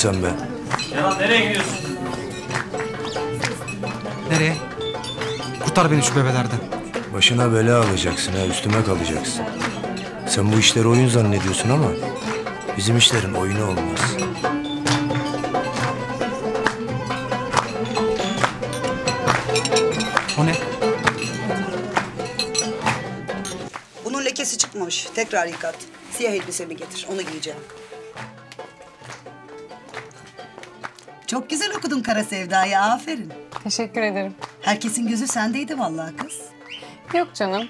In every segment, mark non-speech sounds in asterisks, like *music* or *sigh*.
sen be? Kenan nereye gidiyorsun? Nereye? Kurtar beni şu bebelerden. Başına bela alacaksın ha, üstüme kalacaksın. Sen bu işleri oyun zannediyorsun ama bizim işlerin oyunu olmaz. O ne? Bunun lekesi çıkmamış. Tekrar yıkat. Siyah elbisemi getir. Onu giyeceğim. Okudun Kara Sevda'yı. Aferin. Teşekkür ederim. Herkesin gözü sendeydi vallahi kız. Yok canım.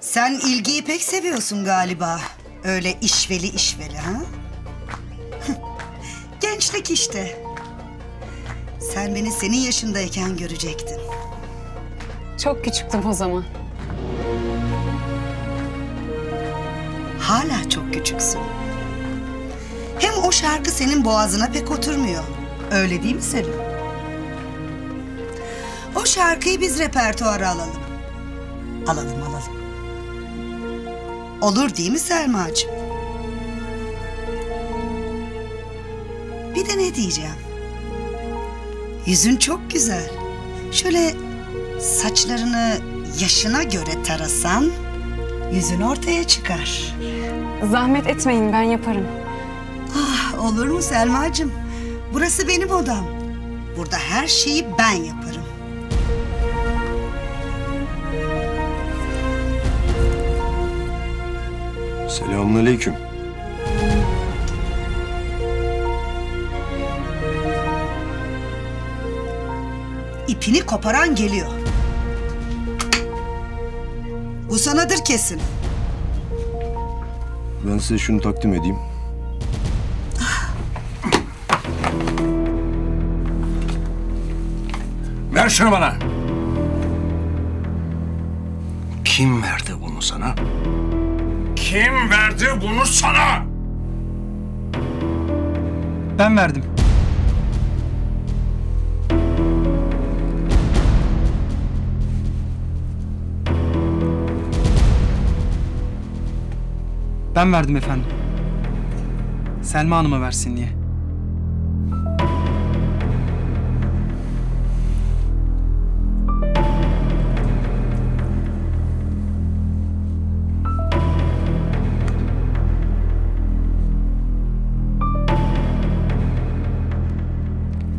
Sen ilgiyi pek seviyorsun galiba. Öyle işveli işveli ha? *laughs* Gençlik işte. Sen beni senin yaşındayken görecektin. Çok küçüktüm o zaman. Hala çok küçüksün. Hem o şarkı senin boğazına pek oturmuyor. Öyle değil mi Selim? O şarkıyı biz repertuara alalım. Alalım alalım. Olur değil mi Selma'cığım? Bir de ne diyeceğim? Yüzün çok güzel. Şöyle saçlarını yaşına göre tarasan yüzün ortaya çıkar. Zahmet etmeyin ben yaparım. Ah, olur mu Selma'cığım? Burası benim odam. Burada her şeyi ben yaparım. Selamünaleyküm. İpini koparan geliyor. Bu sanadır kesin. Ben size şunu takdim edeyim. Ver şunu bana. Kim verdi bunu sana? Kim verdi bunu sana? Ben verdim. Ben verdim efendim. Selma Hanım'a versin diye.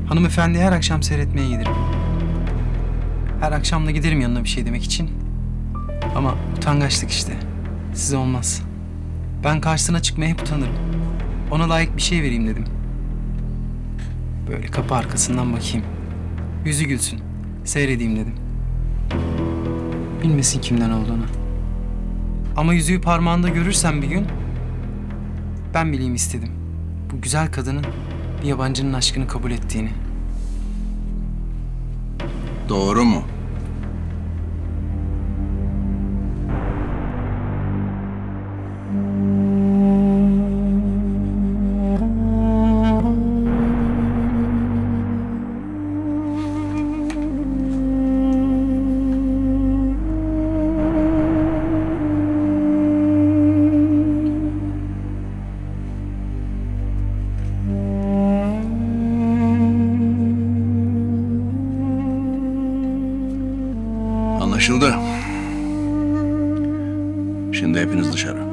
Hanımefendi her akşam seyretmeye giderim. Her akşam da giderim yanına bir şey demek için. Ama utangaçlık işte. Size olmaz. Ben karşısına çıkmaya hep utanırım. Ona layık bir şey vereyim dedim. Böyle kapı arkasından bakayım. Yüzü gülsün. Seyredeyim dedim. Bilmesin kimden olduğunu. Ama yüzüğü parmağında görürsem bir gün... Ben bileyim istedim. Bu güzel kadının bir yabancının aşkını kabul ettiğini. Doğru mu? Anlaşıldı. Şimdi hepiniz dışarı.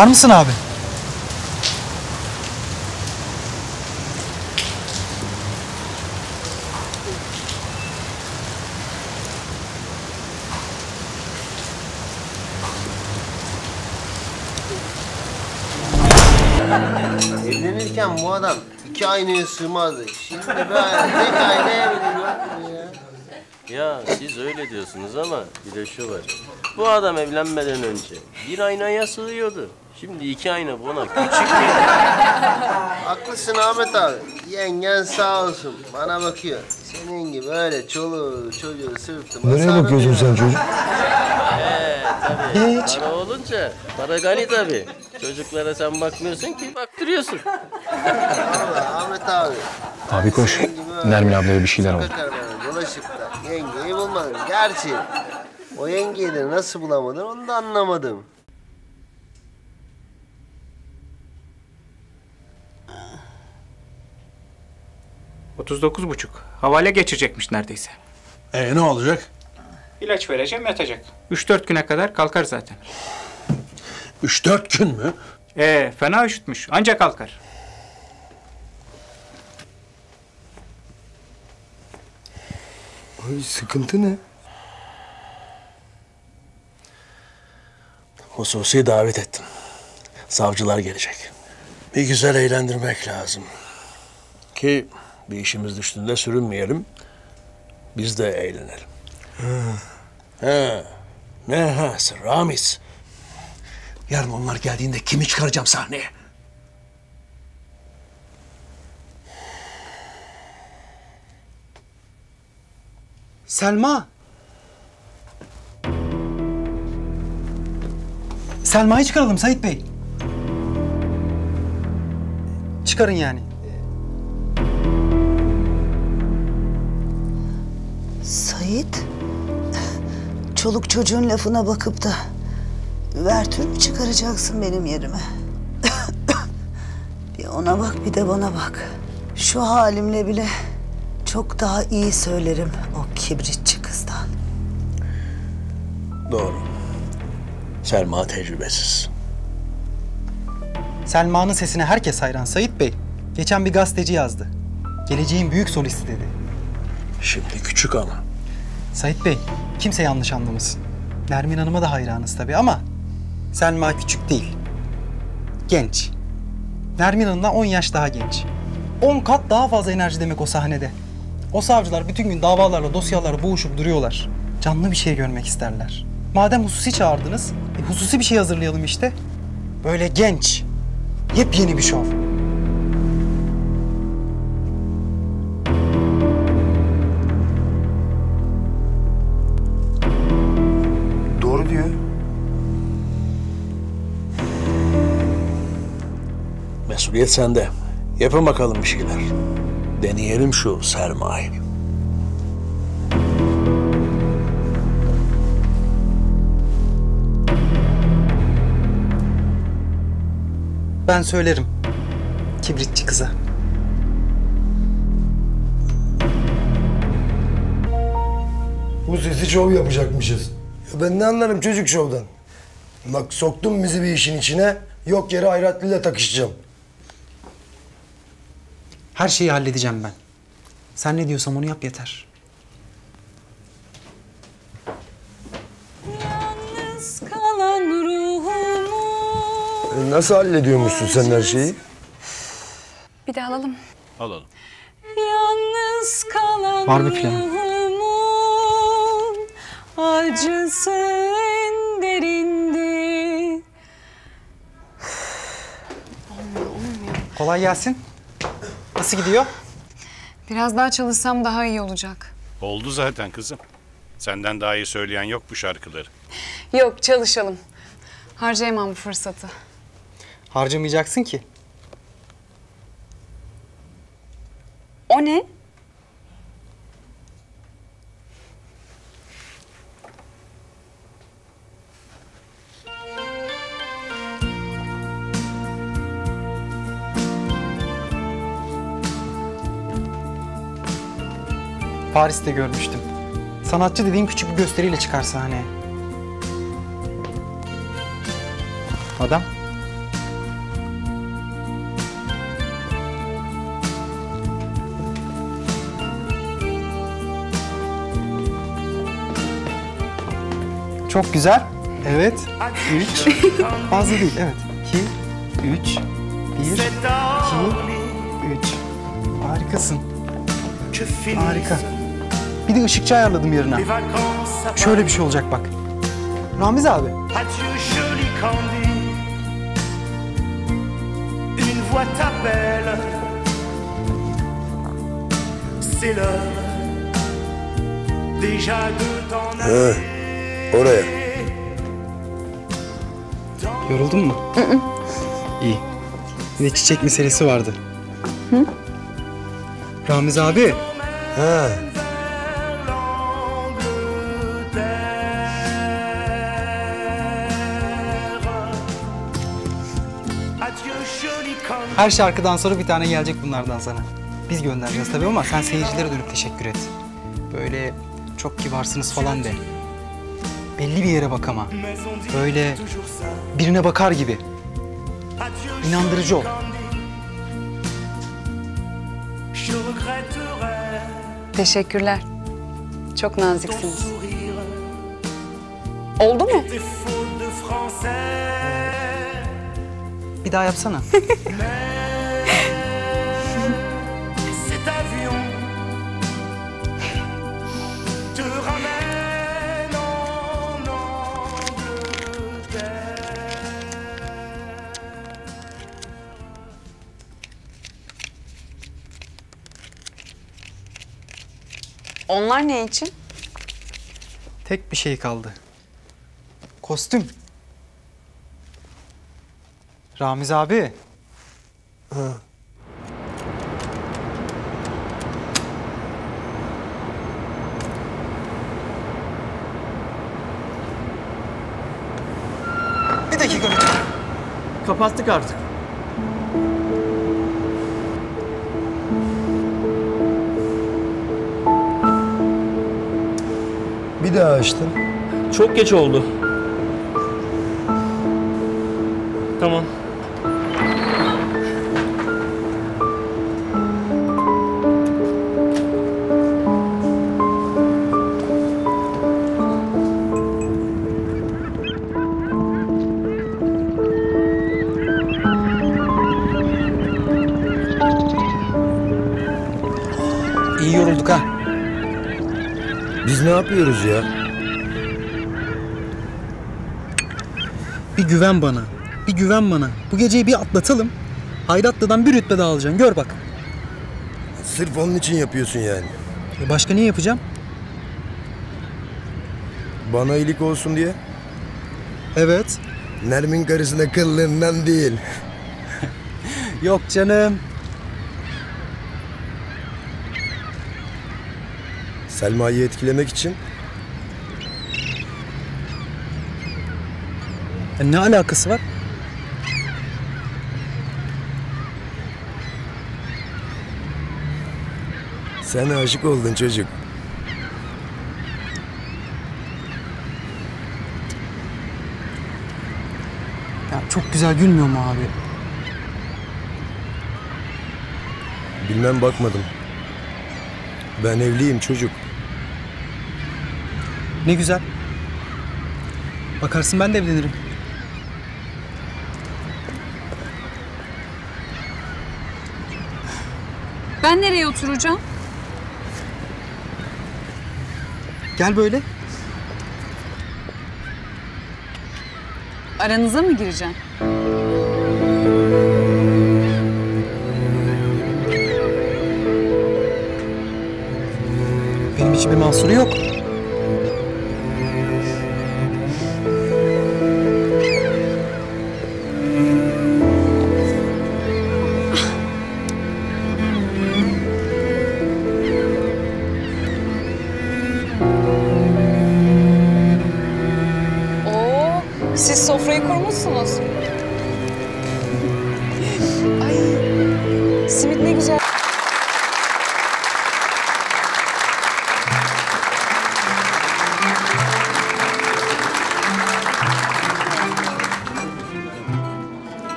Var mısın abi? Evlenirken bu adam iki aynaya sığmazdı. Şimdi böyle tek aynaya bile ya. Ya siz öyle diyorsunuz ama bir de şu var. Bu adam evlenmeden önce bir aynaya sığıyordu. Şimdi iki ayna buna küçük. *laughs* Haklısın Ahmet abi. Yengen sağ olsun bana bakıyor. Senin gibi öyle çoluğu çocuğu sırtıma Nereye bakıyorsun sen çocuk? Tabii. Para olunca para gani tabii. Çocuklara sen bakmıyorsun ki baktırıyorsun. Vallahi Ahmet abi. Abi koş. Nermin ablaya bir şeyler oldu. Dolaşıp da yengeyi bulmadın. Gerçi o yengeyi de nasıl bulamadın onu da anlamadım. Buçuk. Havale geçirecekmiş neredeyse. E ne olacak? İlaç vereceğim yatacak. 3-4 güne kadar kalkar zaten. Üç dört gün mü? Ee, fena üşütmüş. Ancak kalkar. Ay, sıkıntı ne? Hususi davet ettim. Savcılar gelecek. Bir güzel eğlendirmek lazım. Ki bir işimiz düştüğünde sürünmeyelim. Biz de eğlenelim. Ha. Ne hası Ramiz. Yarın onlar geldiğinde kimi çıkaracağım sahneye? Selma. Selma'yı çıkaralım Sait Bey. Çıkarın yani. Sait, çoluk çocuğun lafına bakıp da vertür mü çıkaracaksın benim yerime? bir ona bak bir de bana bak. Şu halimle bile çok daha iyi söylerim o kibritçi kızdan. Doğru. Selma tecrübesiz. Selma'nın sesine herkes hayran Sait Bey. Geçen bir gazeteci yazdı. Geleceğin büyük solisti dedi. Şimdi küçük ama. Sait Bey, kimse yanlış anlamasın. Nermin Hanım'a da hayranız tabii ama Selma küçük değil. Genç. Nermin Hanım'dan 10 yaş daha genç. 10 kat daha fazla enerji demek o sahnede. O savcılar bütün gün davalarla, dosyalarla boğuşup duruyorlar. Canlı bir şey görmek isterler. Madem hususi çağırdınız, e, hususi bir şey hazırlayalım işte. Böyle genç, yepyeni bir şov. Mesuliyet sende. Yapın bakalım bir şeyler. Deneyelim şu sermayeyi. Ben söylerim. Kibritçi kıza. Bu sesi şov yapacakmışız. Ya ben ne anlarım çocuk şovdan. Bak soktun bizi bir işin içine. Yok yere Hayratlı'yla takışacağım. Her şeyi halledeceğim ben. Sen ne diyorsam onu yap yeter. Yalnız kalan ruhumu E, nasıl hallediyormuşsun sen her şeyi? Bir de alalım. Alalım. Yalnız kalan Var bir planı. ruhumun acısı en derindi. Kolay gelsin. Nasıl gidiyor? Biraz daha çalışsam daha iyi olacak. Oldu zaten kızım. Senden daha iyi söyleyen yok bu şarkıları. Yok çalışalım. Harcayamam bu fırsatı. Harcamayacaksın ki. O ne? Paris'te görmüştüm. Sanatçı dediğin küçük bir gösteriyle çıkar sahneye. Adam. Çok güzel. Evet. Üç. Fazla değil. Evet. İki, üç, bir, iki, üç. Harikasın. Harika. Bir de ışıkçı ayarladım yarına. Şöyle bir şey olacak bak. Ramiz abi. Aller. Oraya. Yoruldun mu? İyi. Bir de çiçek meselesi vardı. Ramiz abi. Ha. Her şarkıdan sonra bir tane gelecek bunlardan sana. Biz göndereceğiz tabii ama sen seyircilere dönüp teşekkür et. Böyle çok kibarsınız falan de. Belli bir yere bak ama. Böyle birine bakar gibi. İnandırıcı ol. Teşekkürler. Çok naziksiniz. Oldu mu? Bir daha yapsana. *laughs* Onlar ne için? Tek bir şey kaldı. Kostüm. Ramiz abi. Bir dakika lütfen. Kapattık artık. Bir daha açtın. Çok geç oldu. Tamam. Yapıyoruz ya? Bir güven bana. Bir güven bana. Bu geceyi bir atlatalım. Hayratlı'dan bir rütbe daha alacaksın. Gör bak. Sırf onun için yapıyorsun yani. E başka ne yapacağım? Bana iyilik olsun diye. Evet. Nermin karısına kıllığından değil. Yok canım. Selma'yı etkilemek için Ya ne alakası var? sen aşık oldun çocuk. Ya çok güzel gülmüyor mu abi? Bilmem bakmadım. Ben evliyim çocuk. Ne güzel. Bakarsın ben de evlenirim. Ben nereye oturacağım? Gel böyle. Aranıza mı gireceğim? Benim için bir mahsuru yok.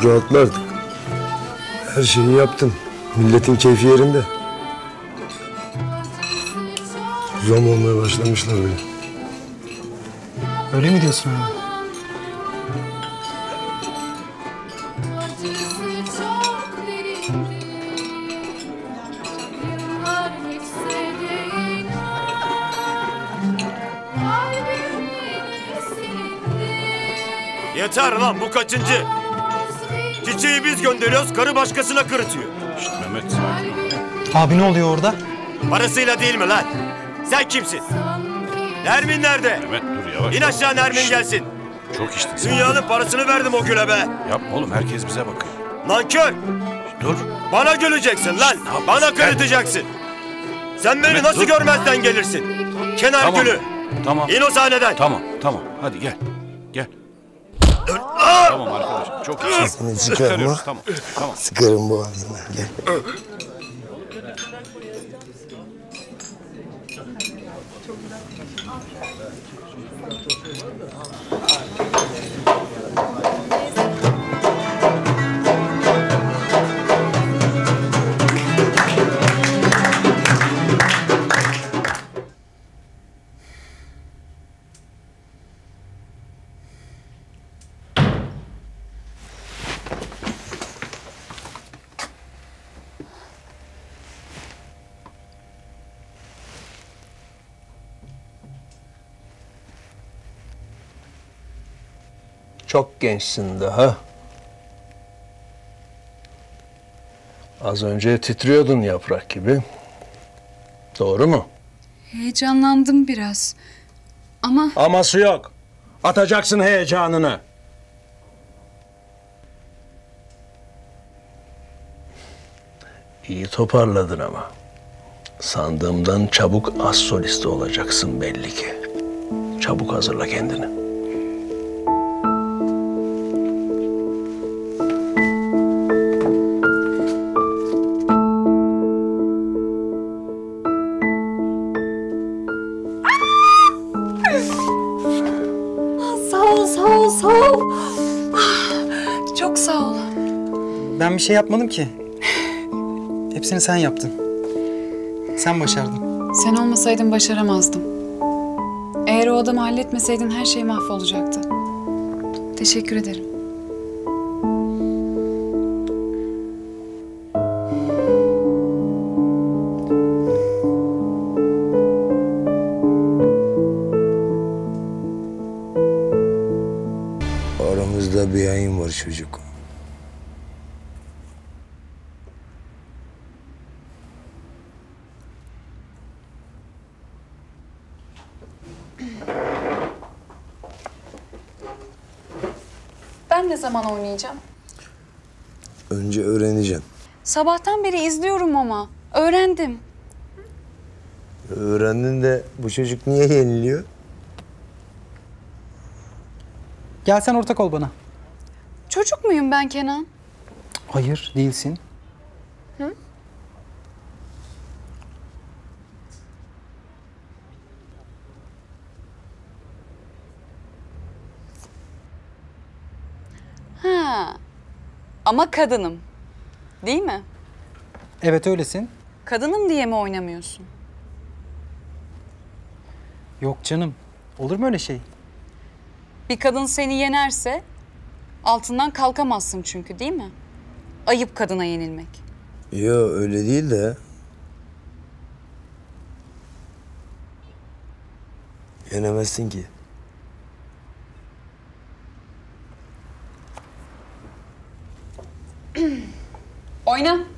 Tamam çocuk rahatla artık. Her şeyi yaptın. Milletin keyfi yerinde. Zam olmaya başlamışlar bile. Öyle mi diyorsun abi? Yeter lan bu kaçıncı? Çiçeği biz gönderiyoruz, karı başkasına kırıtıyor. Mehmet Abi ne oluyor orada? Parasıyla değil mi lan? Sen kimsin? Nermin nerede? Mehmet dur yavaş. İn aşağı Nermin gelsin. Çok içtin sen. Dünyanın parasını verdim o güle be. Yapma oğlum herkes bize bakıyor. Nankör. Dur. Bana güleceksin lan. yapıyorsun? Bana kırıtacaksın. Sen beni Mehmet, nasıl dur. görmezden gelirsin? Kenar Tamam. gülü. Tamam. İn o sahneden. Tamam tamam hadi. Gel. Arkadaşım çok içtin. Seni çıkarma. Çıkarıyoruz tamam. Tamam. Sıkarım boğazına. Gel. Çok gençsin daha. Az önce titriyordun yaprak gibi. Doğru mu? Heyecanlandım biraz. Ama Aması yok. Atacaksın heyecanını. İyi toparladın ama. Sandığımdan çabuk az soliste olacaksın belli ki. Çabuk hazırla kendini. Ben bir şey yapmadım ki. Hepsini sen yaptın. Sen başardın. Sen olmasaydın başaramazdım. Eğer o adamı halletmeseydin her şey mahvolacaktı. Teşekkür ederim. Sabahtan beri izliyorum ama. Öğrendim. Öğrendin de bu çocuk niye yeniliyor? Gel sen ortak ol bana. Çocuk muyum ben Kenan? Hayır değilsin. Ha. Ama kadınım. Değil mi? Evet öylesin. Kadınım diye mi oynamıyorsun? Yok canım. Olur mu öyle şey? Bir kadın seni yenerse altından kalkamazsın çünkü değil mi? Ayıp kadına yenilmek. Yo öyle değil de. Yenemezsin ki. Oyna.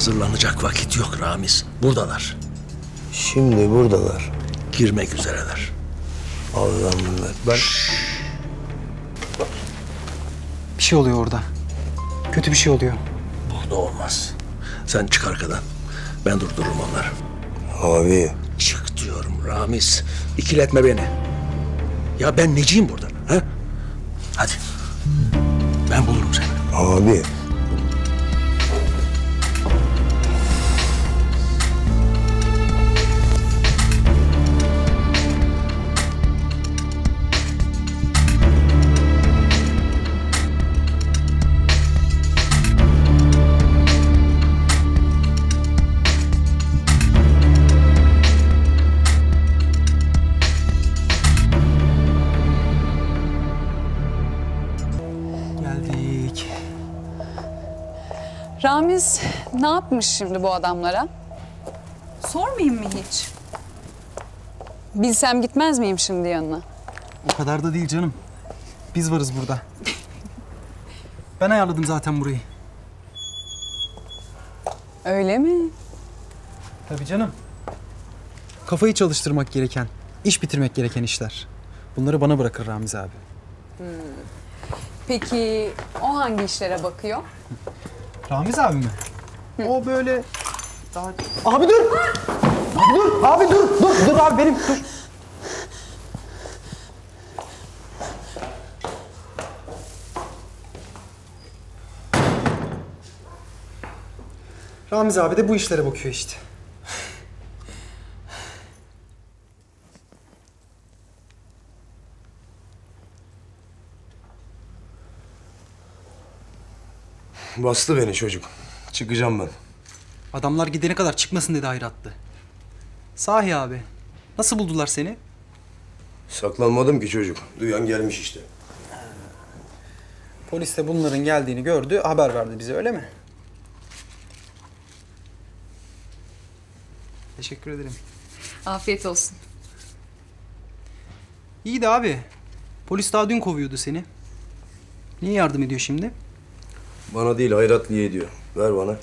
Hazırlanacak vakit yok Ramiz. Buradalar. Şimdi buradalar. Girmek üzereler. Allah'ım bunlar. Ben... Bir şey oluyor orada. Kötü bir şey oluyor. Burada olmaz. Sen çık arkadan. Ben durdururum onları. Abi. Çık diyorum Ramiz. İkiletme beni. Ya ben neciyim burada? Ha? Hadi. Ben bulurum seni. Abi. Ramiz ne yapmış şimdi bu adamlara? Sormayayım mı hiç? Bilsem gitmez miyim şimdi yanına? O kadar da değil canım. Biz varız burada. Ben ayarladım zaten burayı. Öyle mi? Tabii canım. Kafayı çalıştırmak gereken, iş bitirmek gereken işler. Bunları bana bırakır Ramiz abi. Peki o hangi işlere bakıyor? *laughs* Ramiz abi mi? O böyle daha... Abi dur! Abi dur! Abi dur! Dur! Dur abi benim! Dur! Ramiz abi de bu işlere bakıyor işte. Bastı beni çocuk. Çıkacağım ben. Adamlar gidene kadar çıkmasın dedi hayrattı. Sahi abi. Nasıl buldular seni? Saklanmadım ki çocuk. Duyan gelmiş işte. Polis de bunların geldiğini gördü, haber verdi bize öyle mi? Teşekkür ederim. Afiyet olsun. İyi de abi. Polis daha dün kovuyordu seni. Niye yardım ediyor şimdi? Bana değil Hayratlı'ya diyor. Ver bana.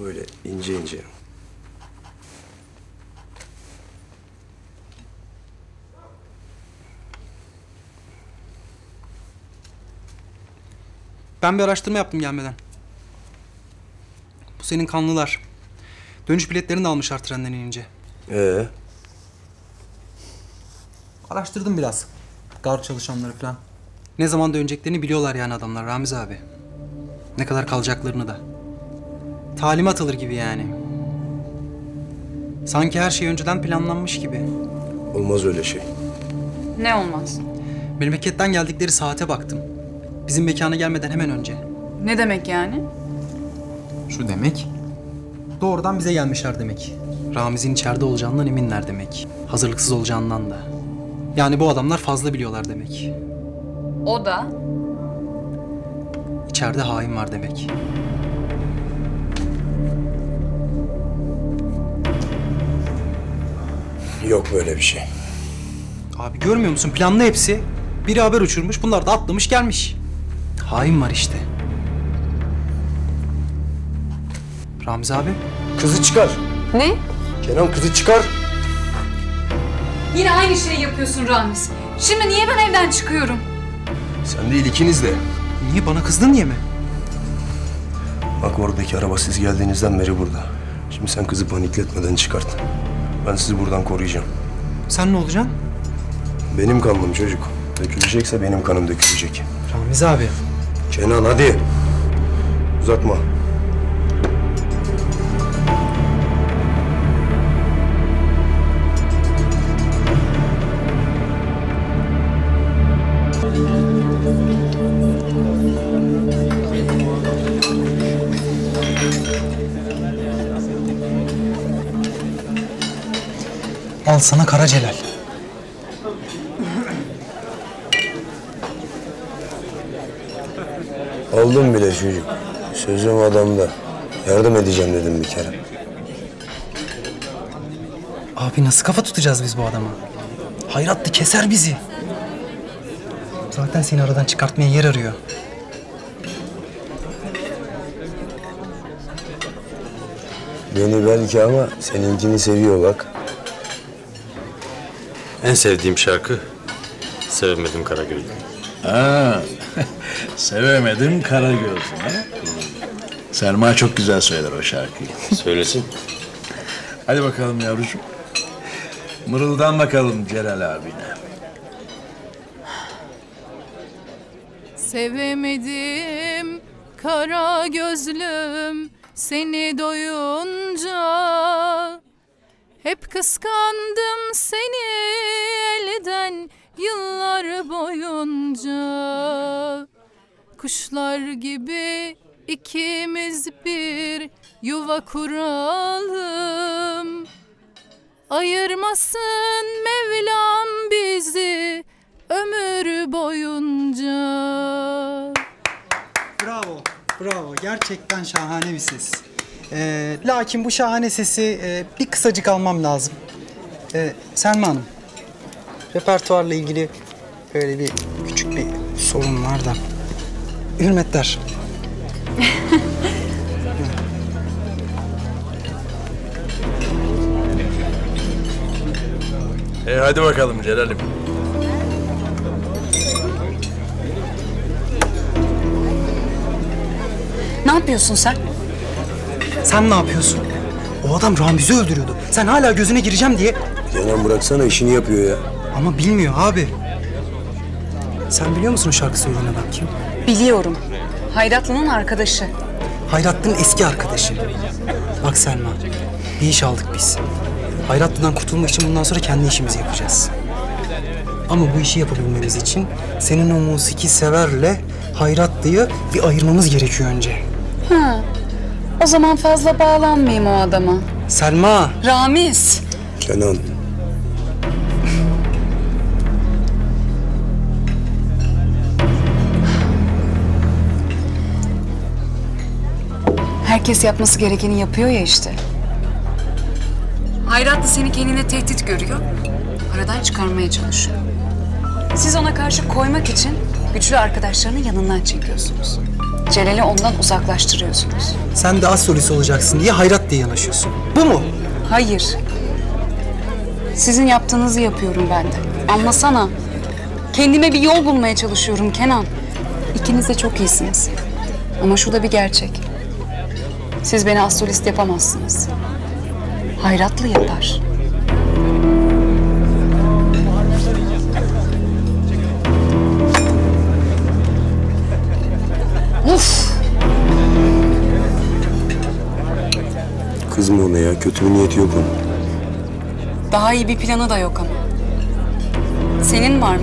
Böyle ince ince. Ben bir araştırma yaptım gelmeden. Bu senin kanlılar. Dönüş biletlerini de almışlar trenden inince. Ee, Araştırdım biraz. Gar çalışanları falan. Ne zaman döneceklerini biliyorlar yani adamlar Ramiz abi. Ne kadar kalacaklarını da. Talimat alır gibi yani. Sanki her şey önceden planlanmış gibi. olmaz öyle şey. Ne olmaz? Memleketten geldikleri saate baktım. Bizim mekana gelmeden hemen önce. Ne demek yani? Şu demek. Doğrudan bize gelmişler demek. Ramiz'in içeride olacağından eminler demek. Hazırlıksız olacağından da. Yani bu adamlar fazla biliyorlar demek. O da İçeride hain var demek. Yok böyle bir şey. Abi görmüyor musun? Planlı hepsi. Biri haber uçurmuş, bunlar da atlamış gelmiş. Hain var işte. Ramiz abi. Kızı çıkar. ne? Kenan kızı çıkar. Yine aynı şeyi yapıyorsun Ramiz. Şimdi niye ben evden çıkıyorum? Sen değil ikiniz de. Niye bana kızdın diye mi? Bak oradaki araba siz geldiğinizden beri burada. Şimdi sen kızı panikletmeden çıkart. Ben sizi buradan koruyacağım. Sen ne olacaksın? Benim kanım çocuk. Dökülecekse benim kanım dökülecek. Ramiz abi. Kenan hadi. Uzatma. Sana Kara Celal. Aldım bile çocuk. Sözüm adamda. Yardım edeceğim dedim bir kere. Abi nasıl kafa tutacağız biz bu adama? Hayratlı keser bizi. Zaten seni aradan çıkartmaya yer arıyor. Beni belki ama seninkini seviyor bak. En sevdiğim şarkı Sevemedim Karagül. Ha, *laughs* sevemedim Karagöz'ü? Selma çok güzel söyler o şarkıyı. Söylesin. Hadi bakalım yavrucuğum. Mırıldan bakalım Celal abine. Sevemedim kara gözlüm seni doyunca Hep kıskandım seni elden yıllar boyunca Kuşlar gibi ikimiz bir yuva kuralım Ayırmasın Mevlam bizi ömür boyunca. Bravo, bravo. Gerçekten şahane bir ses. Ee, lakin bu şahane sesi e, bir kısacık almam lazım. Ee, Selma Hanım, repertuarla ilgili böyle bir küçük bir sorun var da. Hürmetler. *laughs* E hadi bakalım Celal'im. Ne yapıyorsun sen? Sen ne yapıyorsun? O adam Ramiz'i öldürüyordu. Sen hala gözüne gireceğim diye... Kenan bıraksana işini yapıyor ya. Ama bilmiyor abi. Sen biliyor musun o şarkı söyleyen adam kim? Biliyorum. Hayratlı'nın arkadaşı. Hayratlı'nın eski arkadaşı. Bak Selma, bir iş aldık biz. Hayratlı'dan kurtulmak için bundan sonra kendi işimizi yapacağız. Ama bu işi yapabilmemiz için senin o musiki severle Hayratlı'yı bir ayırmamız gerekiyor önce. Ha. O zaman fazla bağlanmayayım o adama. Selma, Ramiz. Kenan. Herkes yapması gerekeni yapıyor ya işte. Hayratlı seni kendine tehdit görüyor. Aradan çıkarmaya çalışıyor. Siz ona karşı koymak için güçlü arkadaşlarını yanından çekiyorsunuz. Celal'i ondan uzaklaştırıyorsunuz. sen de az solist olacaksın diye Hayratlı'ya yanaşıyorsun. Bu mu? Hayır. Sizin yaptığınızı yapıyorum ben de. Anlasana. Kendime bir yol bulmaya çalışıyorum Kenan. İkiniz de çok iyisiniz. Ama şu da bir gerçek. Siz beni astrolist yapamazsınız. Hayratlı yapar. Kızma ona ya. Kötü bir niyeti yok onun. Daha iyi bir planı da yok ama. Senin var mı?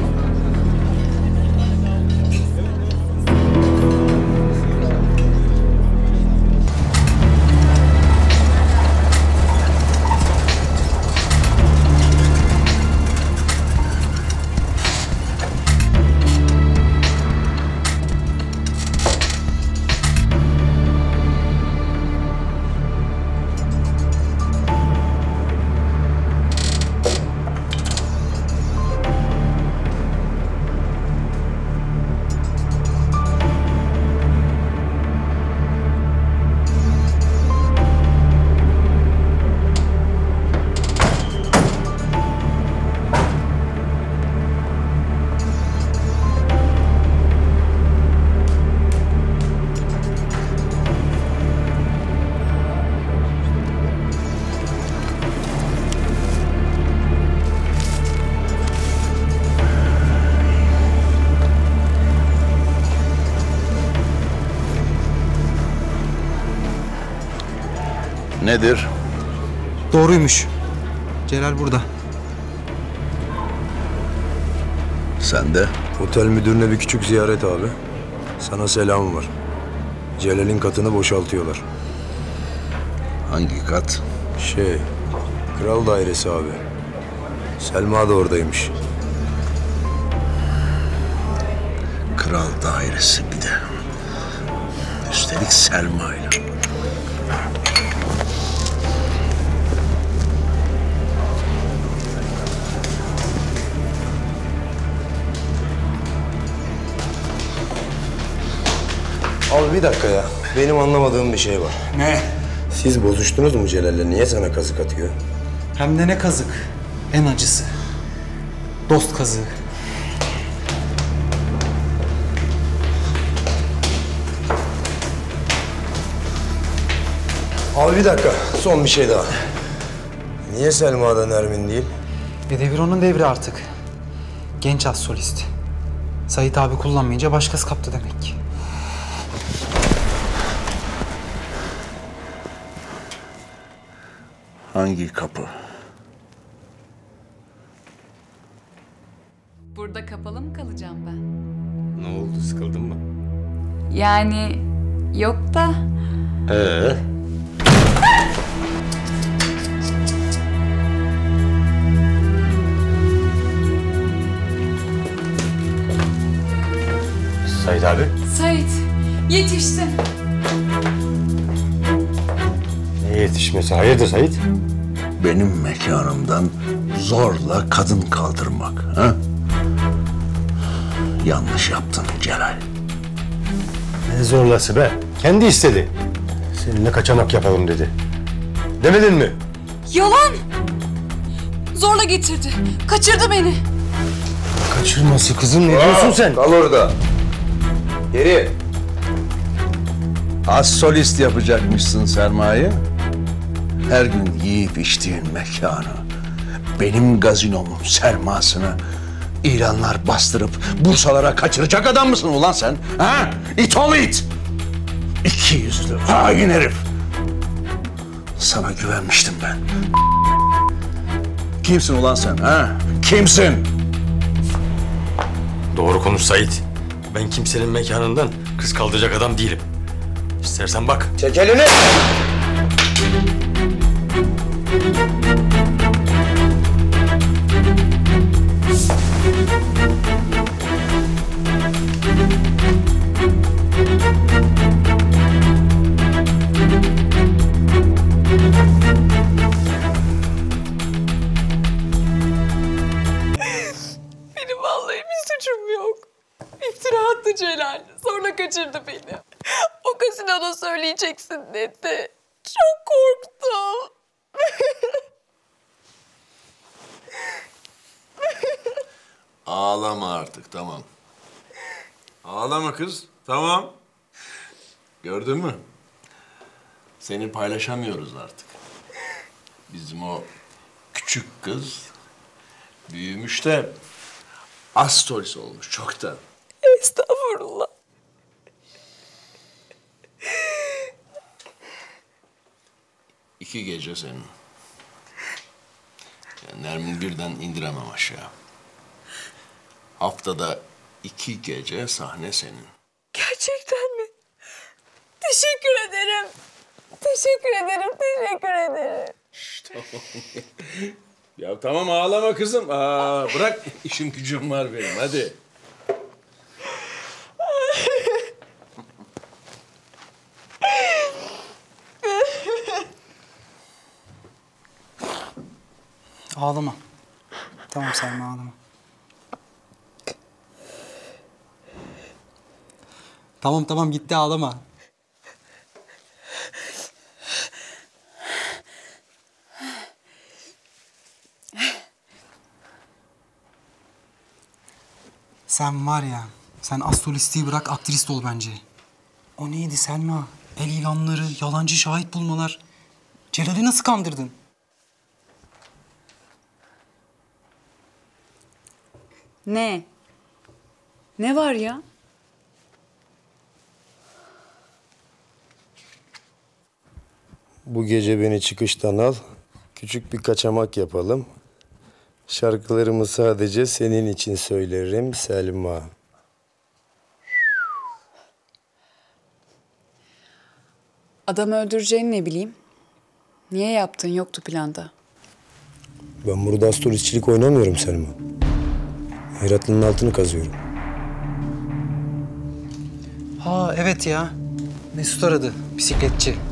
Nedir? Doğruymuş. Celal burada. Sen de. Otel müdürüne bir küçük ziyaret abi. Sana selam var. Celal'in katını boşaltıyorlar. Hangi kat? Şey, kral dairesi abi. Selma da oradaymış. Kral dairesi bir de. Üstelik Selma ile. Abi bir dakika ya. Benim anlamadığım bir şey var. Ne? Siz bozuştunuz mu Celal'le? Niye sana kazık atıyor? Hem de ne kazık. En acısı. Dost kazığı. Abi bir dakika. Son bir şey daha. Niye Selma'da Nermin değil? Bir devir onun devri artık. Genç az solist. Sait abi kullanmayınca başkası kaptı demek ki. Hangi kapı? Burada kapalı mı kalacağım ben? Ne oldu sıkıldın mı? Yani yok da Ee? Sait abi. Sait yetiştin. Ne yetişmesi? Hayırdır Sait? Benim mekanımdan zorla kadın kaldırmak. Ha? Yanlış yaptın Celal. Ne zorlası be? Kendi istedi. Seninle kaçamak yapalım dedi. Demedin mi? Yalan. Zorla getirdi. Kaçırdı beni. Kaçırması kızım ne diyorsun sen? Kal orada. Geri. Az solist yapacakmışsın sermaye. Her gün yiyip içtiğin mekanı, benim gazinomun sermasını ilanlar bastırıp bursalara kaçıracak adam mısın ulan sen? Ha? İt ol it! İki yüzlü hain herif. Sana güvenmiştim ben. Kimsin ulan sen ha? Kimsin? Doğru konuş Sait. Ben kimsenin mekanından kız kaldıracak adam değilim. İstersen bak. Çek elini. Kız tamam. Gördün mü? Seni paylaşamıyoruz artık. Bizim o küçük kız büyümüş de astolis olmuş çoktan. Estağfurullah. İki gece senin. Yani Nermin birden indiremem aşağı. Haftada iki gece sahne senin. Gerçekten mi? Teşekkür ederim. Teşekkür ederim, teşekkür ederim. *laughs* Ya tamam ağlama kızım. Aa, bırak işim gücüm var benim hadi. Ağlama. Tamam Selma ağlama. Tamam tamam gitti ağlama. Sen var ya, sen astrolistiği bırak aktrist ol bence. O neydi Selma? El ilanları, yalancı şahit bulmalar. Celal'i nasıl kandırdın? Ne? Ne var ya? Bu gece beni çıkıştan al. Küçük bir kaçamak yapalım. Şarkılarımı sadece senin için söylerim Selma. Adamı öldüreceğini ne bileyim. Niye yaptın yoktu planda. Ben burada astrolistçilik oynamıyorum Selma. Hayratlı'nın altını kazıyorum. Ha evet ya. Mesut aradı. Bisikletçi.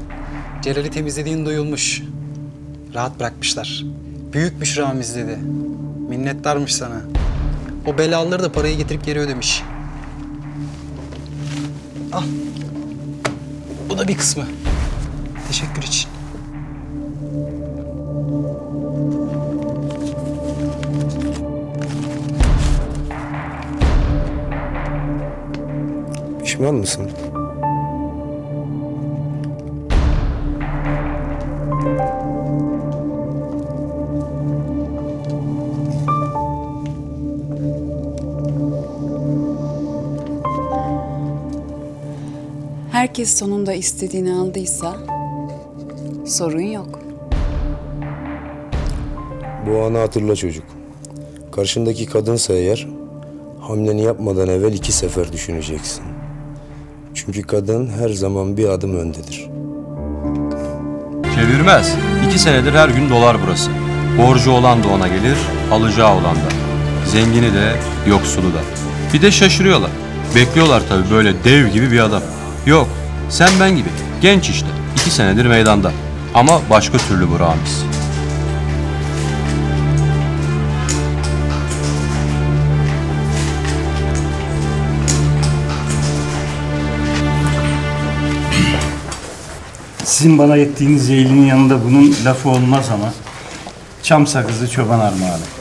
Celal'i temizlediğin duyulmuş. Rahat bırakmışlar. Büyükmüş Ramiz dedi. Minnettarmış sana. O belalıları da parayı getirip geri ödemiş. Al. Bu da bir kısmı. Teşekkür için. Pişman mısın? Herkes sonunda istediğini aldıysa sorun yok. Bu anı hatırla çocuk. Karşındaki kadınsa eğer hamleni yapmadan evvel iki sefer düşüneceksin. Çünkü kadın her zaman bir adım öndedir. Çevirmez. İki senedir her gün dolar burası. Borcu olan da ona gelir, alacağı olan da. Zengini de, yoksulu da. Bir de şaşırıyorlar. Bekliyorlar tabii böyle dev gibi bir adam. Yok, sen ben gibi. Genç işte. İki senedir meydanda. Ama başka türlü bu. Sizin bana ettiğiniz eğlinin yanında bunun lafı olmaz ama çam sakızı çoban armağanı.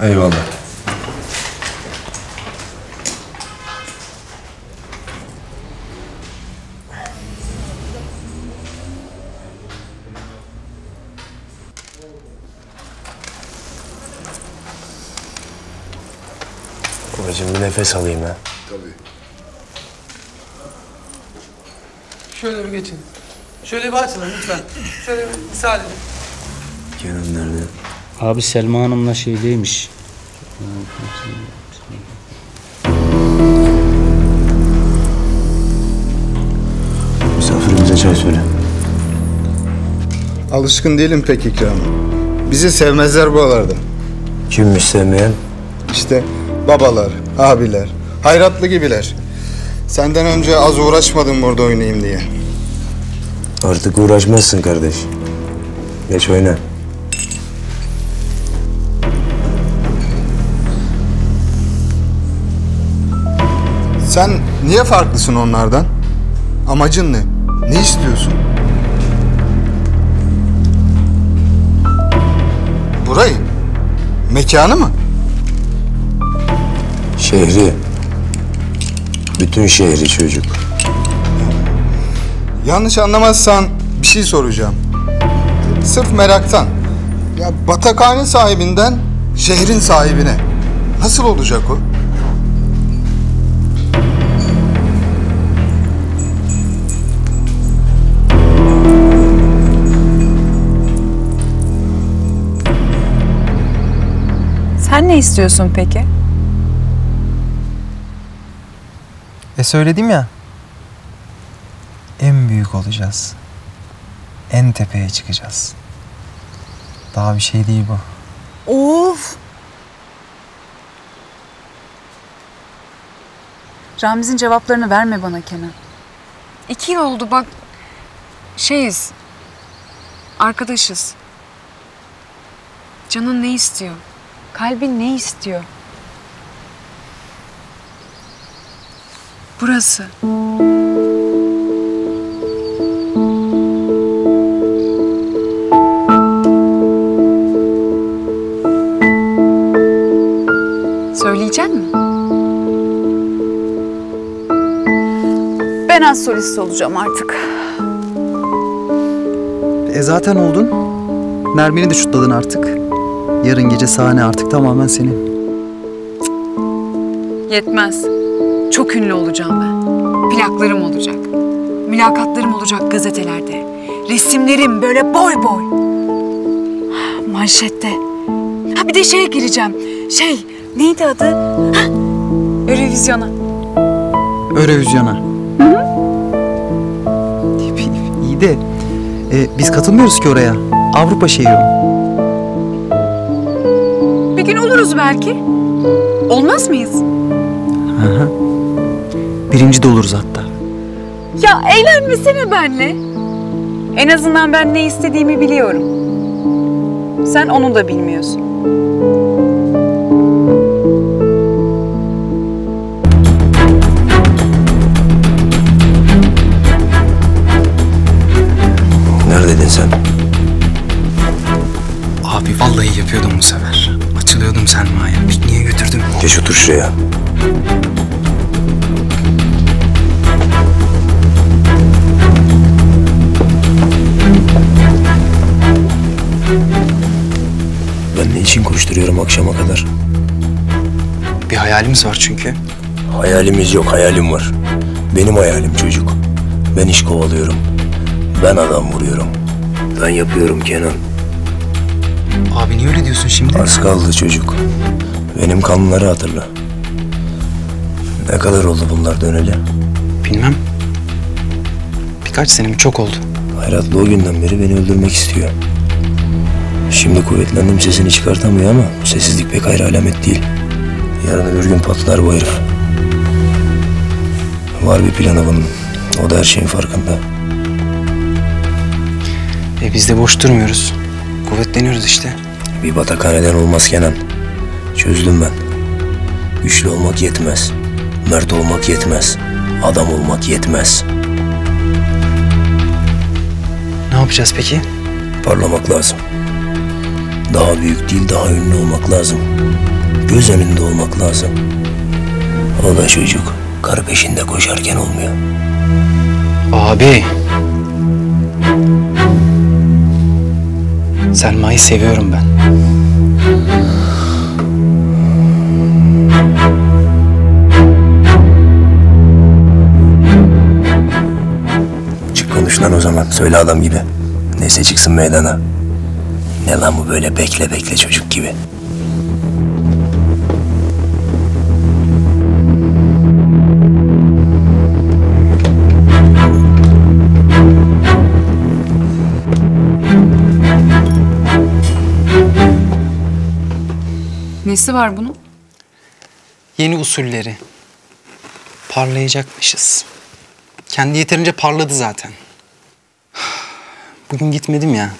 Eyvallah. Babacığım bir nefes alayım ha. Şöyle bir geçin. Şöyle bir açılın lütfen. Şöyle bir müsaade edin. Kenan nerede? Abi Selma Hanım'la şeydeymiş. Misafirimize çay söyle. Alışkın değilim pek ikrama. Bizi sevmezler buralarda. Kimmiş sevmeyen? İşte babalar, abiler, hayratlı gibiler. Senden önce az uğraşmadım burada oynayayım diye. Artık uğraşmazsın kardeş. Geç oyna. Sen niye farklısın onlardan? Amacın ne? Ne istiyorsun? Burayı? Mekanı mı? Şehri. Bütün şehri çocuk. Yanlış anlamazsan bir şey soracağım. Sırf meraktan. Ya batakhane sahibinden şehrin sahibine. Nasıl olacak o? Sen ne istiyorsun peki? E söyledim ya. En büyük olacağız. En tepeye çıkacağız. Daha bir şey değil bu. Of! Ramiz'in cevaplarını verme bana Kenan. İki yıl oldu bak. Şeyiz. Arkadaşız. Canın ne istiyor? Kalbin ne istiyor? Burası. Söyleyecek mi? Ben az solist olacağım artık. E zaten oldun. Nermin'i de şutladın artık. Yarın gece sahne artık tamamen senin. Yetmez. Çok ünlü olacağım ben. Plaklarım olacak. Mülakatlarım olacak gazetelerde. Resimlerim böyle boy boy. Manşette. Ha bir de şeye gireceğim. Şey, neydi adı? Ha, Eurovizyona. Eurovizyona. İyi de e, biz katılmıyoruz ki oraya. Avrupa şehri o. Gün oluruz belki. Olmaz mıyız? Hı hı. Birinci de oluruz hatta. Ya eğlenmesene benle. En azından ben ne istediğimi biliyorum. Sen onu da bilmiyorsun. Şuraya. Ben ne için koşturuyorum akşama kadar? Bir hayalimiz var çünkü. Hayalimiz yok, hayalim var. Benim hayalim çocuk. Ben iş kovalıyorum. Ben adam vuruyorum. Ben yapıyorum Kenan. Abi niye öyle diyorsun şimdi? Az kaldı çocuk. Benim kanlıları hatırla. Ne kadar oldu bunlar döneli? Bilmem. Birkaç sene mi çok oldu. Hayratlı o günden beri beni öldürmek istiyor. Şimdi kuvvetlendim sesini çıkartamıyor ama bu sessizlik pek hayra alamet değil. Yarın öbür gün patlar bu herif. Var bir planı bunun. O da her şeyin farkında. E biz de boş durmuyoruz. Kuvvetleniyoruz işte. Bir batakhaneden olmaz Kenan. Çözdüm ben. Güçlü olmak yetmez. Mert olmak yetmez. Adam olmak yetmez. Ne yapacağız peki? Parlamak lazım. Daha büyük değil, daha ünlü olmak lazım. Göz önünde olmak lazım. O da çocuk. Kar peşinde koşarken olmuyor. Abi. Selma'yı seviyorum ben. Konuş lan o zaman. Söyle adam gibi. Neyse çıksın meydana. Ne lan bu böyle bekle bekle çocuk gibi. Nesi var bunun? Yeni usulleri. Parlayacakmışız. Kendi yeterince parladı zaten. Bugün gitmedim ya.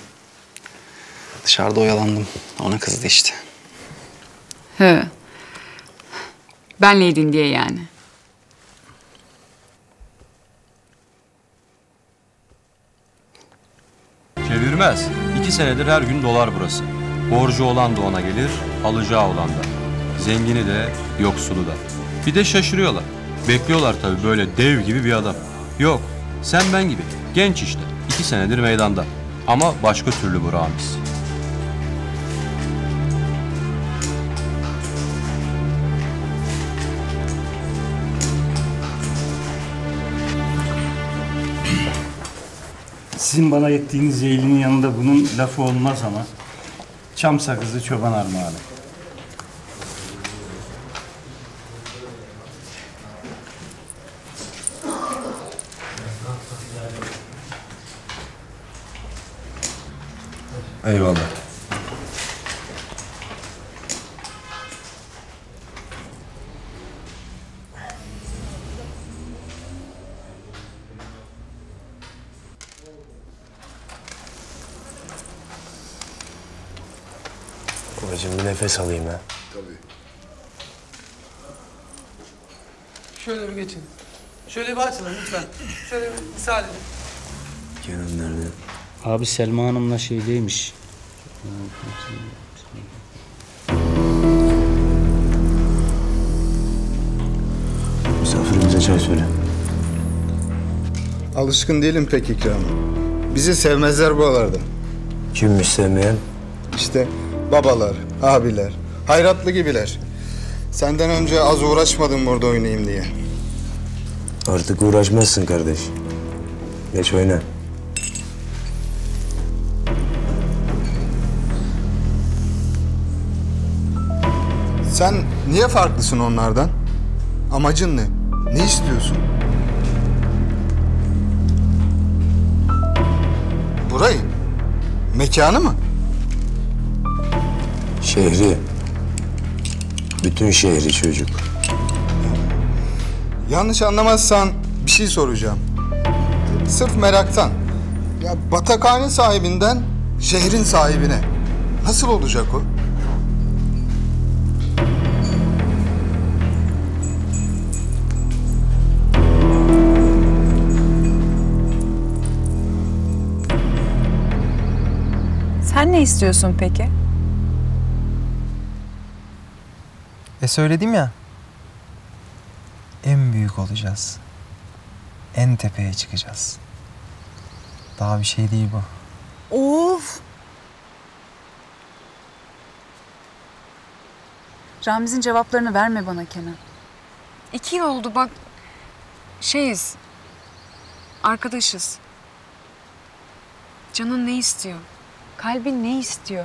Dışarıda oyalandım. Ona kızdı işte. He. Benleydin diye yani. Çevirmez. İki senedir her gün dolar burası. Borcu olan da ona gelir, alacağı olan da. Zengini de, yoksulu da. Bir de şaşırıyorlar. Bekliyorlar tabii böyle dev gibi bir adam. Yok, sen ben gibi. Genç işte. İki senedir meydanda. Ama başka türlü bu Ramiz. Sizin bana ettiğiniz yeğlinin yanında bunun lafı olmaz ama. Çam sakızı çoban armağanı. Eyvallah. Babacığım bir nefes alayım ha. Şöyle bir geçin. Şöyle bir açılın lütfen. Şöyle bir müsaade edin. Kenan nerede? Abi Selma Hanım'la şeydeymiş. Misafirimize çay söyle. Alışkın değilim pek ikramı. Bizi sevmezler buralarda. Kimmiş sevmeyen? İşte babalar, abiler, hayratlı gibiler. Senden önce az uğraşmadım burada oynayayım diye. Artık uğraşmazsın kardeş. Geç oyna. Sen niye farklısın onlardan? Amacın ne? Ne istiyorsun? Burayı? Mekanı mı? Şehri. Bütün şehri çocuk. Yanlış anlamazsan bir şey soracağım. Sırf meraktan. Ya batakhane sahibinden şehrin sahibine. Nasıl olacak o? Sen ne istiyorsun peki? E söyledim ya. En büyük olacağız. En tepeye çıkacağız. Daha bir şey değil bu. Of! Ramiz'in cevaplarını verme bana Kenan. İki yıl oldu bak. Şeyiz. Arkadaşız. Canın ne istiyor? Kalbin ne istiyor?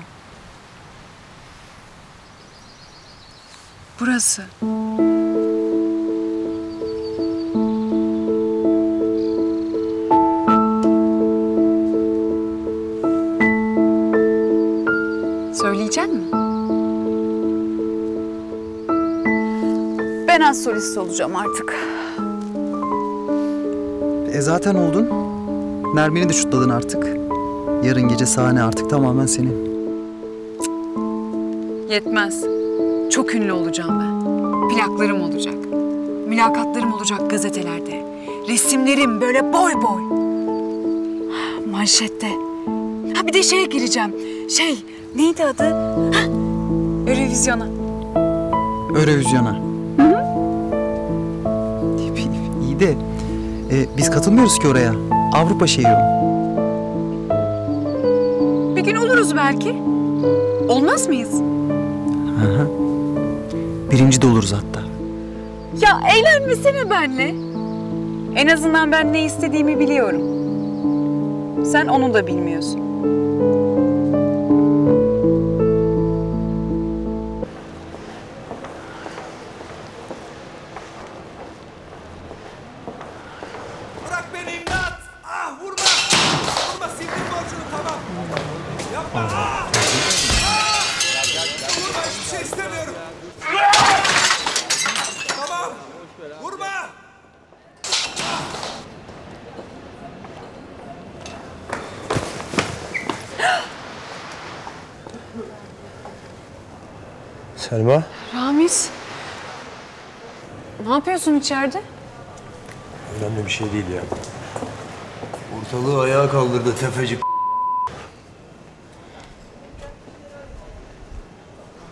Burası. Söyleyecek mi? Ben az solist olacağım artık. E zaten oldun. Nermin'i de şutladın artık. Yarın gece sahne artık tamamen senin. Yetmez. Çok ünlü olacağım ben. Plaklarım olacak. Mülakatlarım olacak gazetelerde. Resimlerim böyle boy boy. Manşette. Ha bir de şeye gireceğim. Şey, neydi adı? Ha, Eurovizyona. Eurovizyona. İyi de e, biz katılmıyoruz ki oraya. Avrupa şehri o. oluruz belki. Olmaz mıyız? Hı hı. Birinci de oluruz hatta. Ya eğlenmesene benle. En azından ben ne istediğimi biliyorum. Sen onu da bilmiyorsun. Selma, Ramiz. Ne yapıyorsun içeride? önemli bir şey değil ya. Ortalığı ayağa kaldırdı tefeci.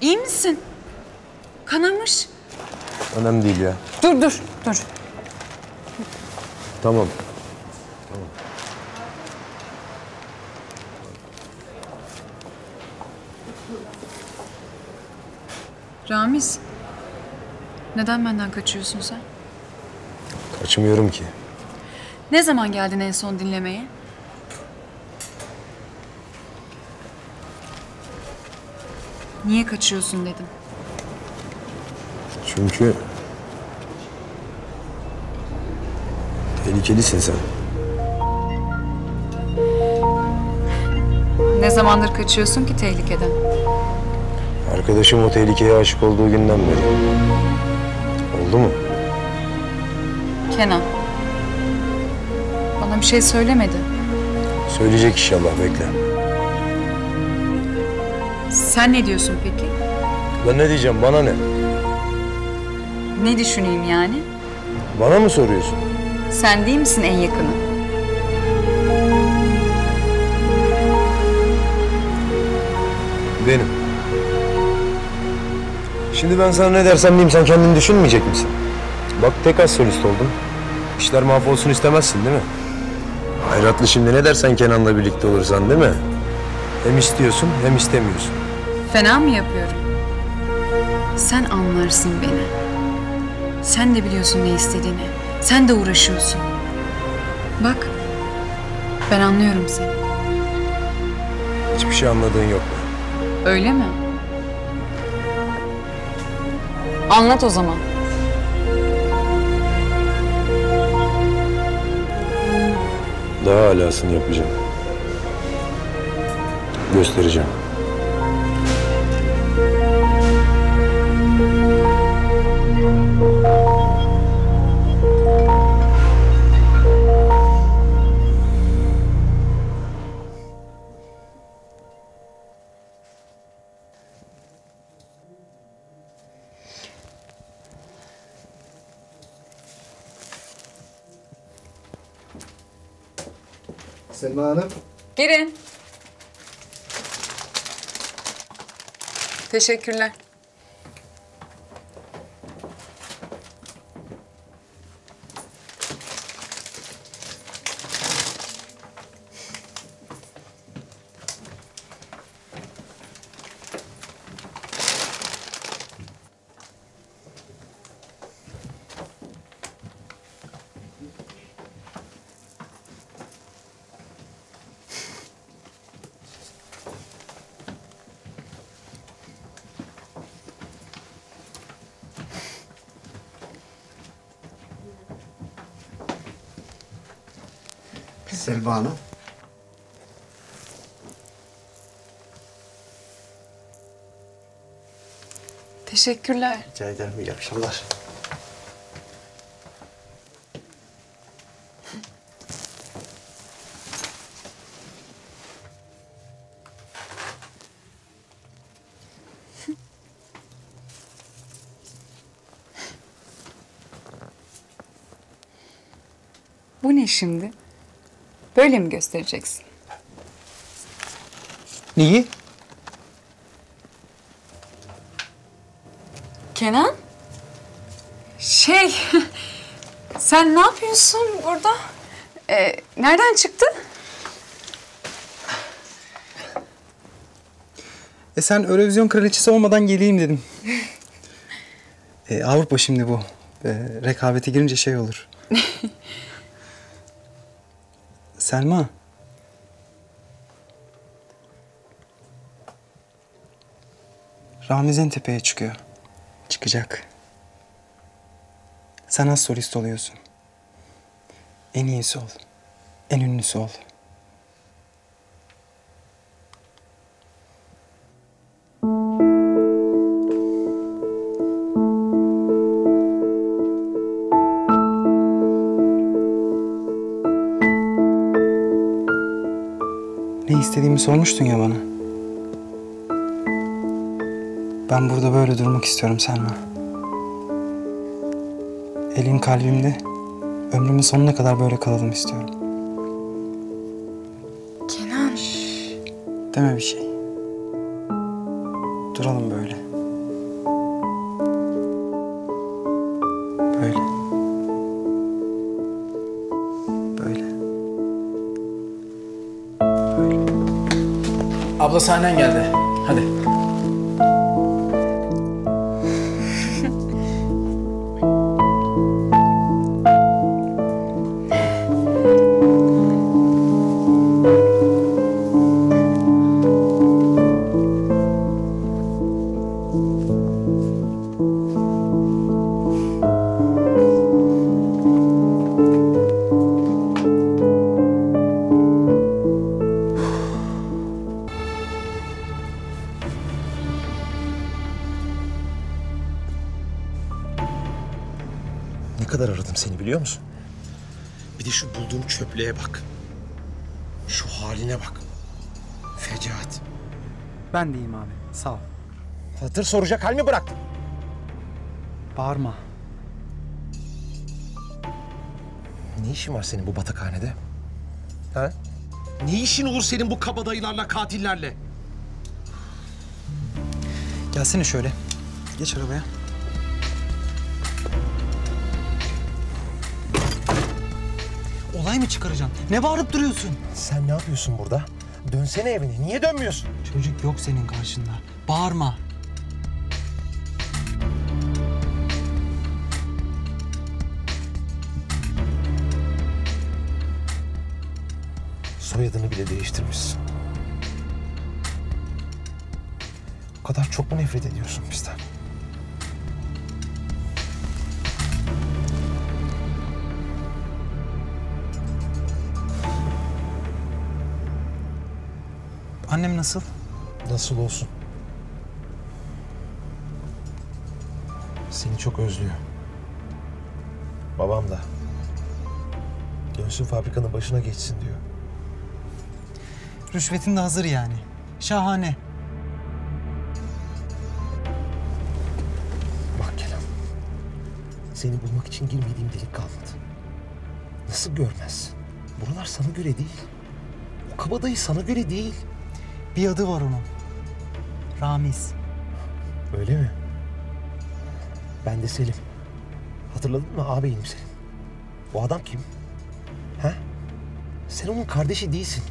İyi misin? Kanamış. Önemli değil ya. Dur dur dur. Tamam. Ramiz. Neden benden kaçıyorsun sen? Kaçmıyorum ki. Ne zaman geldin en son dinlemeye? Niye kaçıyorsun dedim. Çünkü... Tehlikelisin sen. Ne zamandır kaçıyorsun ki tehlikeden? Arkadaşım o tehlikeye aşık olduğu günden beri. Oldu mu? Kenan. Bana bir şey söylemedi. Söyleyecek inşallah bekle. Sen ne diyorsun peki? Ben ne diyeceğim bana ne? Ne düşüneyim yani? Bana mı soruyorsun? Sen değil misin en yakını? Benim. Şimdi ben sana ne dersem diyeyim sen kendini düşünmeyecek misin? Bak tek az solist oldum. İşler mahvolsun istemezsin değil mi? Hayratlı şimdi ne dersen Kenan'la birlikte olursan değil mi? Hem istiyorsun hem istemiyorsun. Fena mı yapıyorum? Sen anlarsın beni. Sen de biliyorsun ne istediğini. Sen de uğraşıyorsun. Bak, ben anlıyorum seni. Hiçbir şey anladığın yok. Öyle mi? Anlat o zaman. Daha alasını yapacağım. Göstereceğim. Teşekkürler. Selma Hanım. Teşekkürler. Rica ederim. İyi akşamlar. Bu ne şimdi? Böyle mi göstereceksin? Neyi? Kenan? Şey, *laughs* sen ne yapıyorsun burada? Ee, nereden çıktı? E sen Eurovision kraliçesi olmadan geleyim dedim. *laughs* E, Avrupa şimdi bu. E, rekabete girince şey olur. *laughs* Selma. Ramiz en tepeye çıkıyor. Çıkacak. Sen az solist oluyorsun. En iyisi ol. En ünlüsü ol. Sormuştun ya bana. Ben burada böyle durmak istiyorum Selma. Elim kalbimde. Ömrümün sonuna kadar böyle kalalım istiyorum. Kenan. Deme bir şey. Duralım. Böyle. Abla sahnen geldi. Hadi. Biliyor musun? Bir de şu bulduğum çöplüğe bak. Şu haline bak. Fecaat. Ben deyim abi. Sağ ol. Hatır soracak hal mi bıraktın? Bağırma. Ne işin var senin bu batakhanede? Ha? Ne işin olur senin bu kabadayılarla, katillerle? Gelsene şöyle. Geç arabaya. Çıkaracaksın? Ne bağırıp duruyorsun? Sen ne yapıyorsun burada? Dönsene evine. Niye dönmüyorsun? Çocuk yok senin karşında. Bağırma. Soyadını bile değiştirmişsin. O kadar çok mu nefret ediyorsun bizden? Annem nasıl? Nasıl olsun? Seni çok özlüyor. Babam da. Dönsün fabrikanın başına geçsin diyor. Rüşvetin de hazır yani. Şahane. Bak Kenan. Seni bulmak için girmediğim delik kalmadı. Nasıl görmezsin? Buralar sana göre değil. Kabadayı sana göre değil. Bir adı var onun. Ramiz. Öyle mi? Ben de Selim. Hatırladın mı ağabeyim Selim? O adam kim? Ha? Sen onun kardeşi değilsin.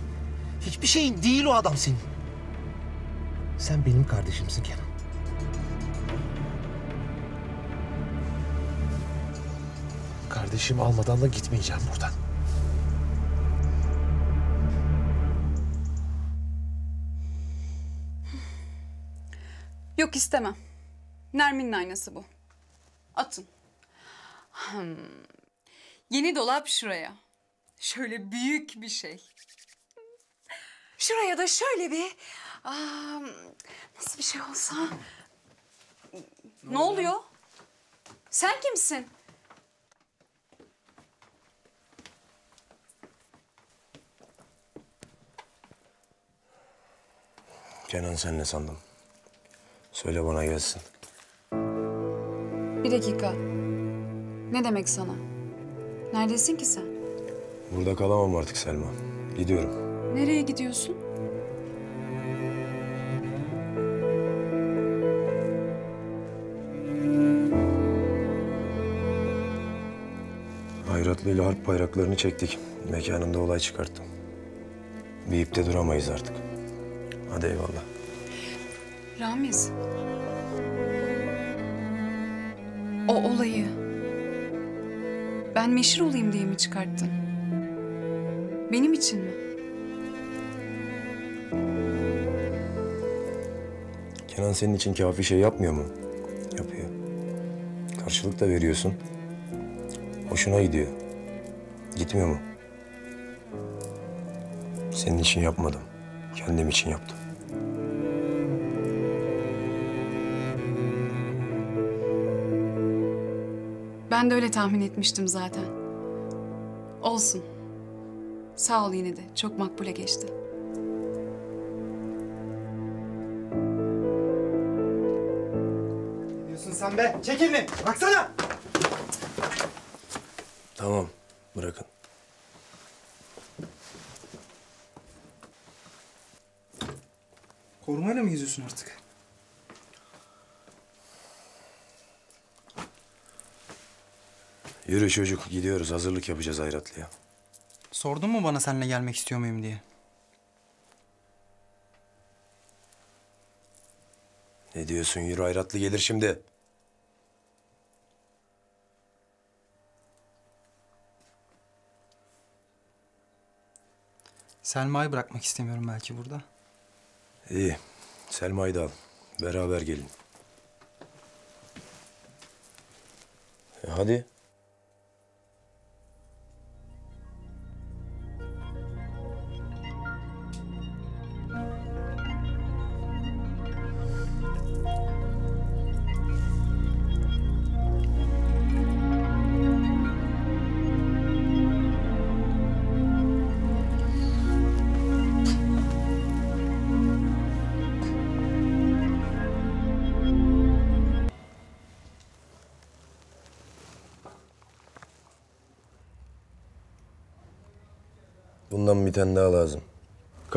Hiçbir şeyin değil o adam senin. Sen benim kardeşimsin Kenan. Kardeşim almadan da gitmeyeceğim buradan. Yok istemem. Nermin'in aynası bu. Atın. Hmm. Yeni dolap şuraya. Şöyle büyük bir şey. Şuraya da şöyle bir... Aa, nasıl bir şey olsa... Ne, oluyor? Sen kimsin? Kenan sen ne sandın? Söyle bana gelsin. Bir dakika. Ne demek sana? Neredesin ki sen? Burada kalamam artık Selma. Gidiyorum. Nereye gidiyorsun? Hayratlı ile harp bayraklarını çektik. Mekanında olay çıkarttım. Bir ipte duramayız artık. Hadi eyvallah. Ramiz. O olayı ben meşhur olayım diye mi çıkarttın? Benim için mi? Kenan senin için kafi şey yapmıyor mu? Yapıyor. Karşılık da veriyorsun. Hoşuna gidiyor. Gitmiyor mu? Senin için yapmadım. Kendim için yaptım. Ben de öyle tahmin etmiştim zaten. Olsun. Sağ ol yine de. Çok makbule geçti. diyorsun sen be? Çek elini. Baksana. Tamam. Bırakın. Korumayla mı geziyorsun artık? Yürü çocuk. Gidiyoruz. Hazırlık yapacağız Hayratlı'ya. Sordun mu bana seninle gelmek istiyor muyum diye? Ne diyorsun? Yürü Hayratlı gelir şimdi. Selma'yı bırakmak istemiyorum belki burada. İyi. Selma'yı da al. Beraber gelin. E hadi.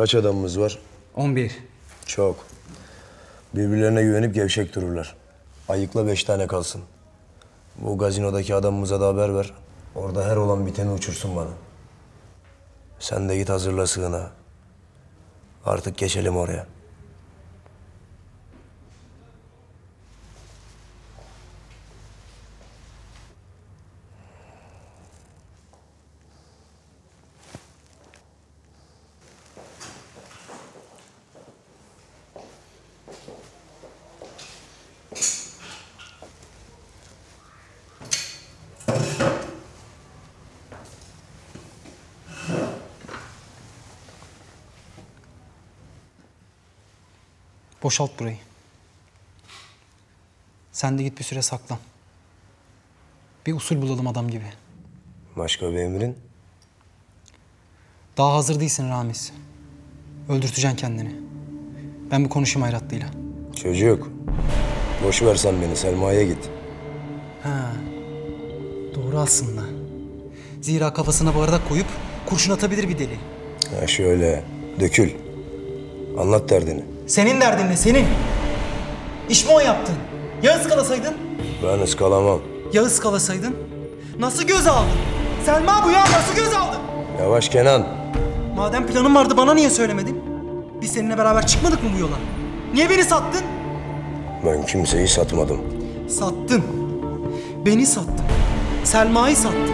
Kaç adamımız var? 11. Çok. Birbirlerine güvenip gevşek dururlar. Ayıkla beş tane kalsın. Bu gazinodaki adamımıza da haber ver. Orada her olan biteni uçursun bana. Sen de git hazırla sığına. Artık geçelim oraya. Boşalt burayı. Sen de git bir süre saklan. Bir usul bulalım adam gibi. Başka bir emrin? Daha hazır değilsin Ramiz. Öldürteceksin kendini. Ben bir konuşayım Hayratlı'yla. Çocuk. Boş ver sen beni. Selma'ya git. Ha. Doğru aslında. Zira kafasına bardak koyup kurşun atabilir bir deli. Ha şöyle, dökül. Anlat derdini. Senin derdin ne senin? İş mi o yaptın? Ya ıskalasaydın? Ben ıskalamam. Ya ıskalasaydın? Nasıl göz aldın? Selma bu ya nasıl göz aldın? Yavaş Kenan. Madem planın vardı bana niye söylemedin? Biz seninle beraber çıkmadık mı bu yola? Niye beni sattın? Ben kimseyi satmadım. Sattın. Beni sattın. Selma'yı sattın.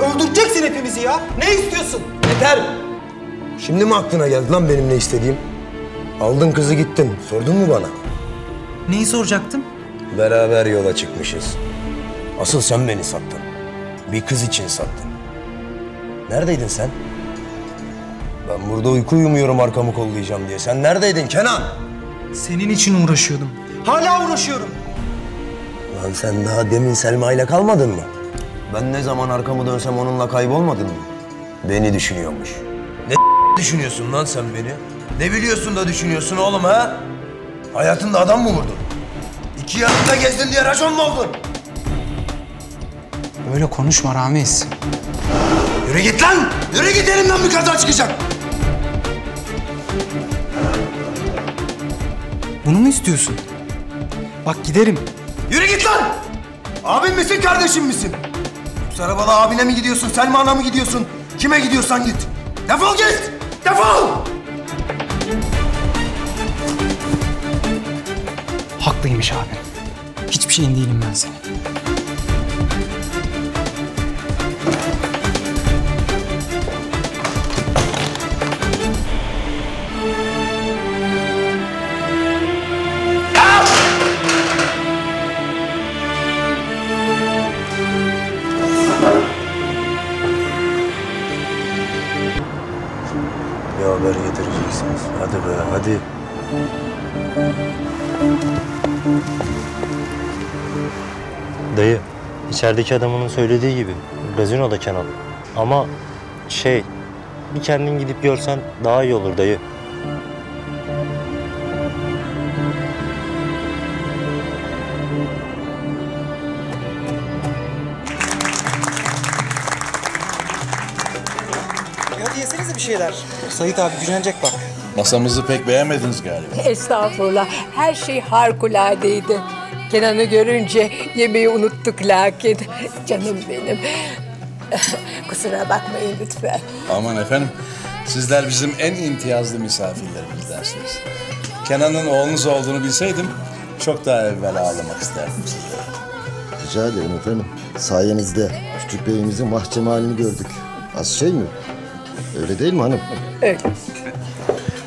Öldüreceksin hepimizi ya. Ne istiyorsun? Yeter! Şimdi mi aklına geldi lan benim ne istediğim? Aldın kızı gittin. Sordun mu bana? Neyi soracaktım? Beraber yola çıkmışız. Asıl sen beni sattın. Bir kız için sattın. Neredeydin sen? Ben burada uyku uyumuyorum arkamı kollayacağım diye. Sen neredeydin Kenan? Senin için uğraşıyordum. Hala uğraşıyorum. Lan sen daha demin Selma ile kalmadın mı? Ben ne zaman arkamı dönsem onunla kaybolmadın mı? Beni düşünüyormuş. Ne düşünüyorsun lan sen beni? Ne biliyorsun da düşünüyorsun oğlum ha? Hayatında adam mı vurdun? İki yanında gezdin diye racon mu oldun? Böyle konuşma Ramiz. Yürü git lan! Yürü git elimden bir kaza çıkacak! Bunu mu istiyorsun? Bak giderim. Yürü git lan! Abin misin kardeşim misin? Yoksa arabada abine mi gidiyorsun, Selma'na mı gidiyorsun? Kime gidiyorsan git. Defol git! Defol! Haklıymış abi. Hiçbir şeyin değilim ben senin. Haber getireceksiniz. Hadi be, hadi. İçerideki adamının söylediği gibi gazinoda Kenan. Ama şey, bir kendin gidip görsen daha iyi olur dayı. Hadi yesenize bir şeyler. Sait abi gücenecek bak. Masamızı pek beğenmediniz galiba. Estağfurullah. Her şey harikuladeydi. Kenan'ı görünce yemeği unuttuk lakin. Canım benim. Kusura bakmayın lütfen. Aman efendim, sizler bizim en imtiyazlı misafirlerimizdensiniz. Kenan'ın oğlunuz olduğunu bilseydim çok daha evvel ağlamak isterdim sizlere. Rica ederim efendim. Sayenizde küçük beyimizin mahkeme halini gördük. Az şey mi? Öyle değil mi hanım? Öyle.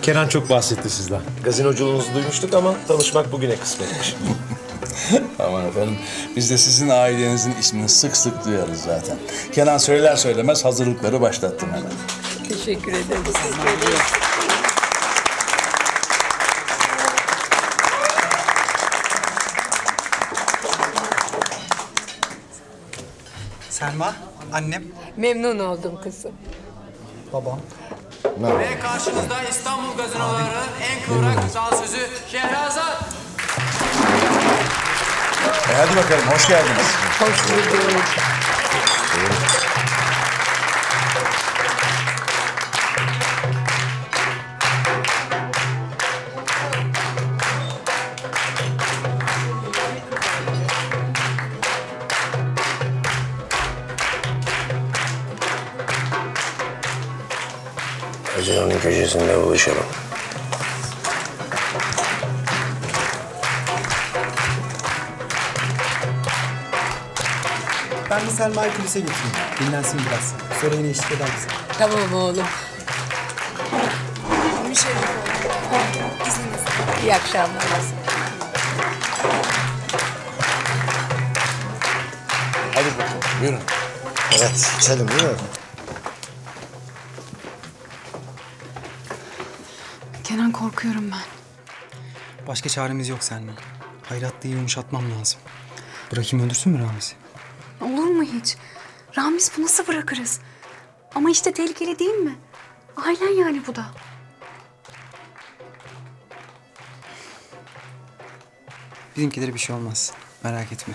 Kenan çok bahsetti sizden. Gazinoculuğunuzu duymuştuk ama tanışmak bugüne kısmetmiş. *laughs* *laughs* Aman efendim, biz de sizin ailenizin ismini sık sık duyarız zaten. Kenan söyler söylemez hazırlıkları başlattım hemen. Teşekkür ederim. Teşekkür ederim. Selma, annem. Memnun oldum kızım. Babam. Ve karşınızda İstanbul gazinolarının en kıvrak dansözü Şehrazat. E hadi bakalım, hoş geldiniz. Hoş bulduk. Selma'yı kulise götüreyim. Dinlensin biraz. Sonra yine eşlik eder bize. Tamam oğlum. İyi akşamlar. Hadi bakalım, buyurun. Evet, içelim değil mi? Kenan korkuyorum ben. Başka çaremiz yok Selma. Hayratlı'yı yumuşatmam lazım. Bırakayım öldürsün mü Ramiz'i? Mu hiç? Ramiz bu nasıl bırakırız? Ama işte tehlikeli değil mi? Ailen yani bu da. Bizimkilere bir şey olmaz. Merak etme.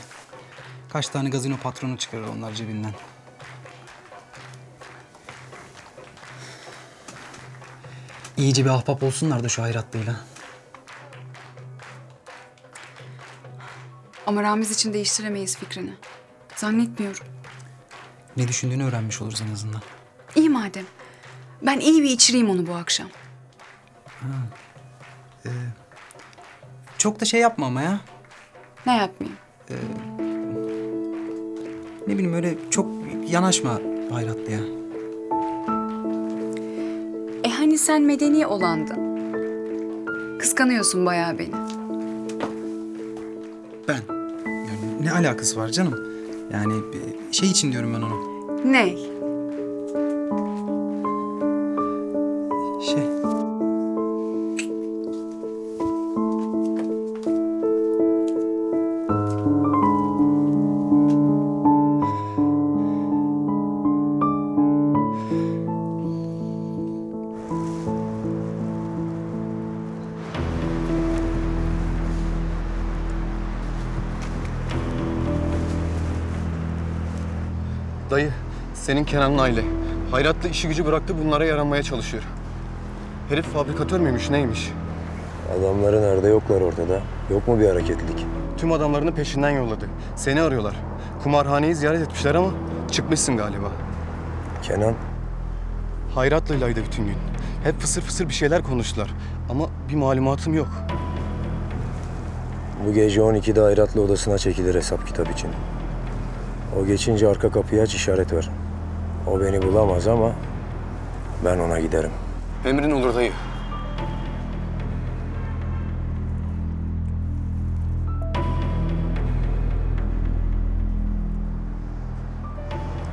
Kaç tane gazino patronu çıkarır onlar cebinden. İyice bir ahbap olsunlar da şu hayratlıyla. Ama Ramiz için değiştiremeyiz fikrini. Zannetmiyorum. Ne düşündüğünü öğrenmiş oluruz en azından. İyi madem. Ben iyi bir içireyim onu bu akşam. Ee, çok da şey yapma ama ya. Ne yapmayayım? Ne bileyim öyle çok yanaşma hayratlıya. E hani sen medeni olandın? Kıskanıyorsun bayağı beni. Ben. Yani ne alakası var canım? Yani şey için diyorum ben onu. Ney? Kenan'ın aile. Hayratlı işi gücü bıraktı bunlara yaranmaya çalışıyor. Herif fabrikatör müymüş neymiş? Adamları nerede yoklar ortada. Yok mu bir hareketlilik? Tüm adamlarını peşinden yolladı. Seni arıyorlar. Kumarhaneyi ziyaret etmişler ama çıkmışsın galiba. Kenan? Hayratlı'ylaydı bütün gün. Hep fısır fısır bir şeyler konuştular. Ama bir malumatım yok. Bu gece 12'de Hayratlı odasına çekilir hesap kitap için. O geçince arka kapıyı aç işaret ver. O beni bulamaz ama ben ona giderim. Emrin olur dayı.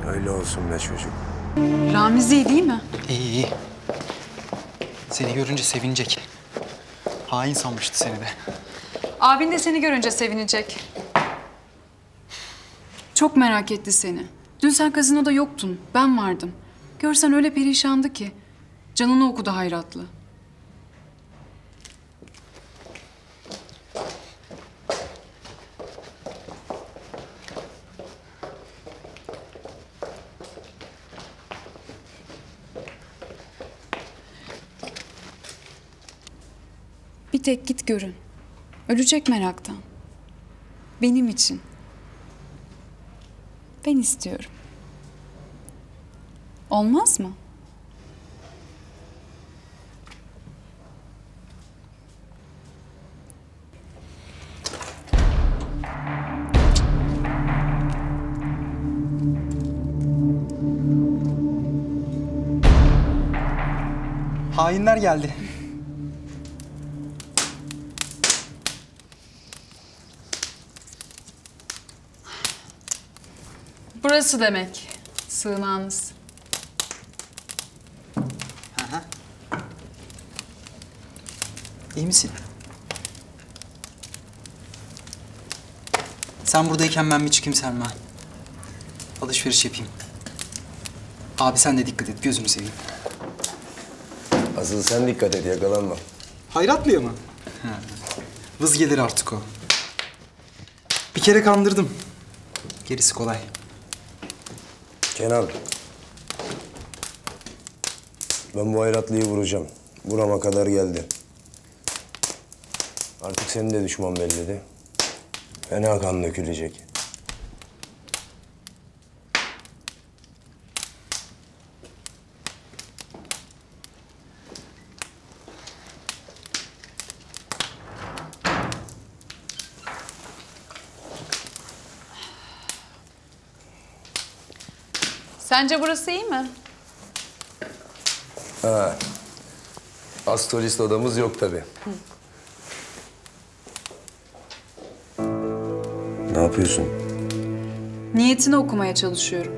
Öyle olsun be çocuk. Ramiz iyi değil mi? İyi iyi. Seni görünce sevinecek. Hain sanmıştı seni de. Abin de seni görünce sevinecek. Çok merak etti seni. Dün sen gazinoda yoktun. Ben vardım. Görsen öyle perişandı ki. Canını okudu hayratlı. Bir tek git görün. Ölecek meraktan. Benim için. Ben istiyorum. Olmaz mı? Hainler geldi. Burası demek. Sığınağınız. İyi misin? Sen buradayken ben bir çıkayım Selma. Alışveriş yapayım. Abi sen de dikkat et gözünü seveyim. Asıl sen dikkat et yakalanma. Hayratlıya mı? Vız gelir artık o. Bir kere kandırdım. Gerisi kolay. Kenan. Ben bu hayratlıyı vuracağım. Burama kadar geldi. Artık senin de düşman belledi. Fena kan dökülecek. Sence burası iyi mi? Ha. Astrolist odamız yok tabii. Ne yapıyorsun? Niyetini okumaya çalışıyorum.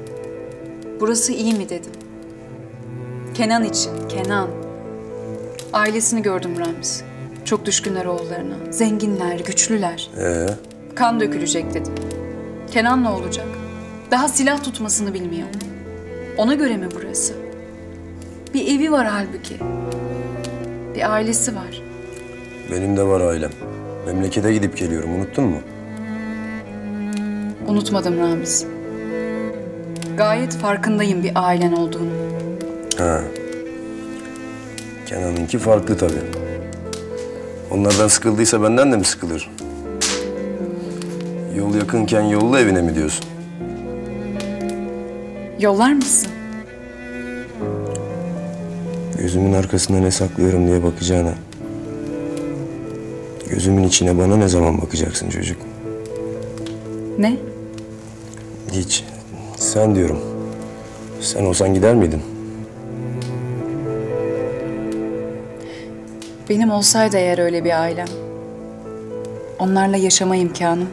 Burası iyi mi dedim. Kenan için, Kenan. Ailesini gördüm Ramiz. Çok düşkünler oğullarına. Zenginler, güçlüler. Ee, Kan dökülecek dedim. Kenan ne olacak? Daha silah tutmasını bilmiyor. Ona göre mi burası? Bir evi var halbuki. Bir ailesi var. benim de var ailem. Memlekete gidip geliyorum. Unuttun mu? Unutmadım Ramiz. Gayet farkındayım bir ailen olduğunu. Ha. Kenan'ınki farklı tabii. Onlardan sıkıldıysa benden de mi sıkılır? Yol yakınken yolla evine mi diyorsun? Yollar mısın? Gözümün arkasında ne saklıyorum diye bakacağına. Gözümün içine bana ne zaman bakacaksın çocuk? Ne? Hiç. Sen diyorum. Sen olsan gider miydin? Benim olsaydı eğer öyle bir ailem. Onlarla yaşama imkanım.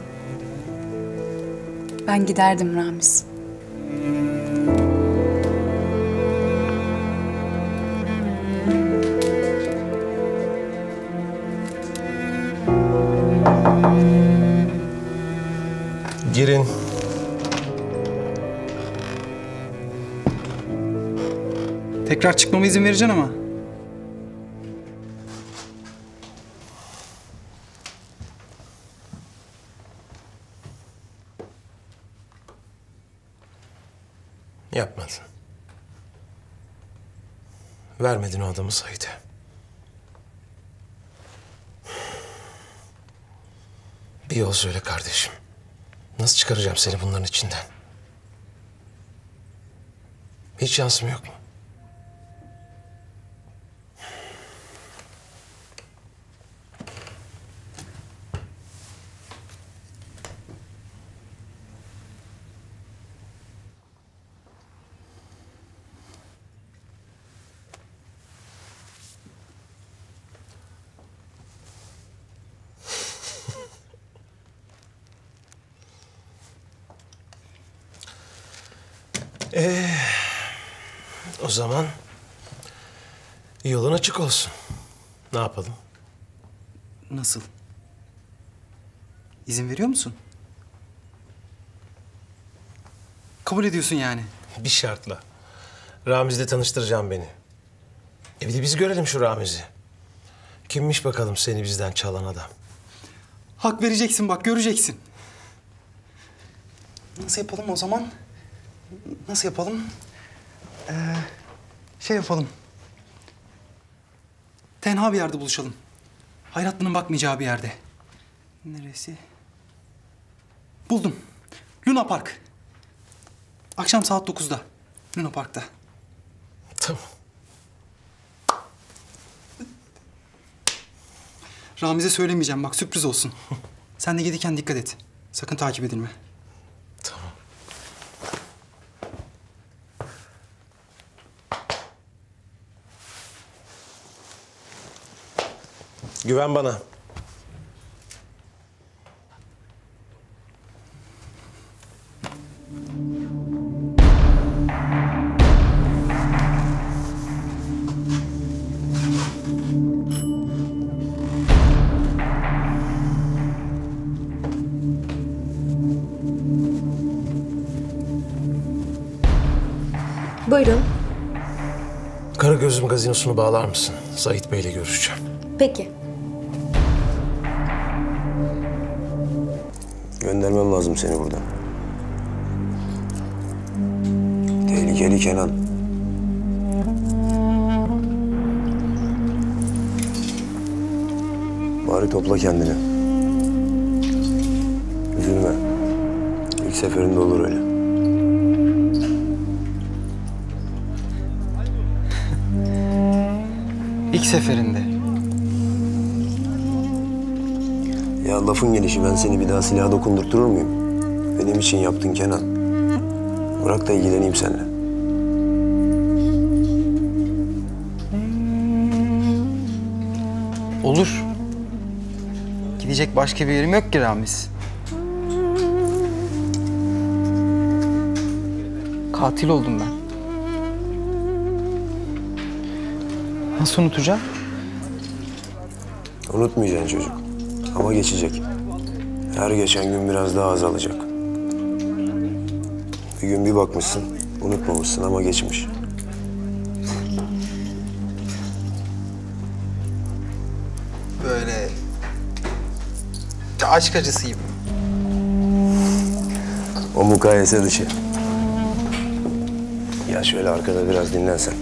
Ben giderdim Ramiz. Tekrar çıkmama izin vereceksin ama. Yapmadın. Vermedin o adamı Sait'e. Bir yol söyle kardeşim. Nasıl çıkaracağım seni bunların içinden? Hiç şansım yok mu? Zaman yolun açık olsun. Ne yapalım? Nasıl? İzin veriyor musun? Kabul ediyorsun yani. *laughs* Bir şartla. Ramiz'le tanıştıracağım beni. E bir de biz görelim şu Ramiz'i. Kimmiş bakalım seni bizden çalan adam. Hak vereceksin bak göreceksin. Nasıl yapalım o zaman? Nasıl yapalım? Şey yapalım. Tenha bir yerde buluşalım. Hayratlı'nın bakmayacağı bir yerde. Neresi? Buldum. Luna Park. Akşam saat 9'da. Luna Park'ta. Tamam. Ramiz'e söylemeyeceğim bak sürpriz olsun. *laughs* Sen de gelirken dikkat et. Sakın takip edilme. Güven bana. Buyurun. Karagöz'üm gazinosunu bağlar mısın? Sait Bey'le görüşeceğim. Peki. Lazım seni buradan. Tehlikeli Kenan. Bari topla kendini. Üzülme. İlk seferinde olur öyle. İlk seferinde. Ya lafın gelişi ben seni bir daha silaha dokundurturur muyum? Benim için yaptın Kenan. Bırak da ilgileneyim seninle. Olur. Gidecek başka bir yerim yok ki Ramiz. Katil oldum ben. Nasıl unutacağım? Unutmayacaksın çocuk. Ama geçecek. Her geçen gün biraz daha azalacak. Bir gün bir bakmışsın, unutmamışsın ama geçmiş. Böyle... aşk acısı gibi. O mukayese dışı. Ya şöyle arkada biraz dinlensen.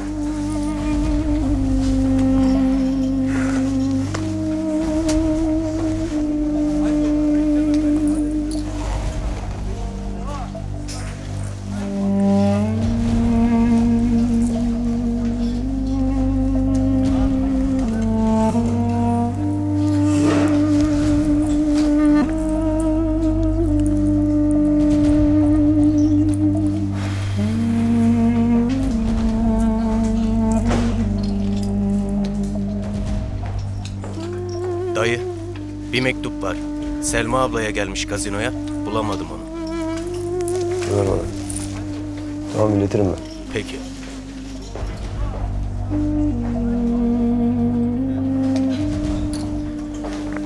Bir mektup var. Selma ablaya gelmiş gazinoya. Bulamadım onu. Ver bana. Tamam iletirim ben. Peki.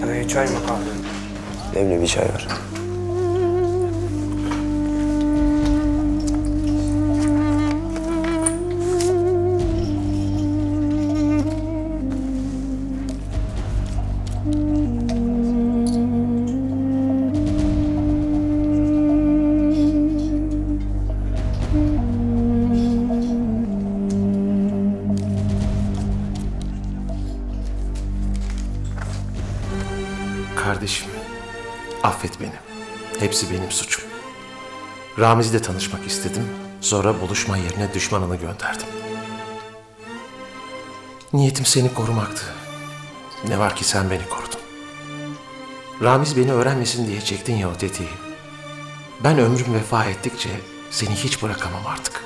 Dayı çay mı kahve mi? Demli bir çay ver. Ramiz'le tanışmak istedim. Sonra buluşma yerine düşmanını gönderdim. Niyetim seni korumaktı. Ne var ki sen beni korudun. Ramiz beni öğrenmesin diye çektin ya o tetiği. Ben ömrüm vefa ettikçe seni hiç bırakamam artık.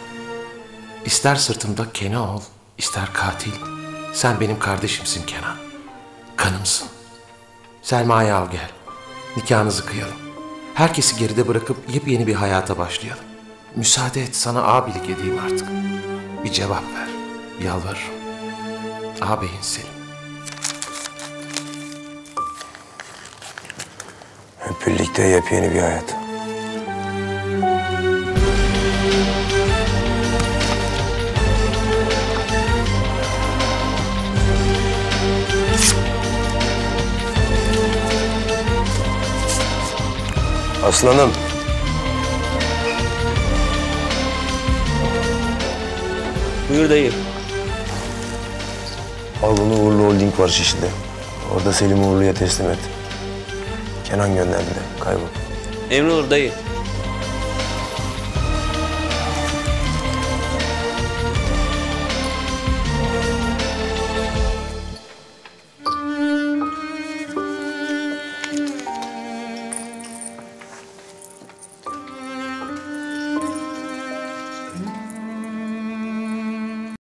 İster sırtımda kene ol, ister katil. Sen benim kardeşimsin Kenan. Kanımsın. Selma'yı al gel. Nikahınızı kıyalım. Herkesi geride bırakıp yepyeni bir hayata başlayalım. Müsaade et sana abilik edeyim artık. Bir cevap ver. Yalvarırım. Ağabeyin Selim. Hep birlikte yepyeni bir hayat. Aslanım. Buyur dayı. Al bunu Uğurlu Holding var Şişli'de. Orada Selim Uğurlu'ya teslim et. Kenan gönderdi de kaybol. Emrin olur dayı.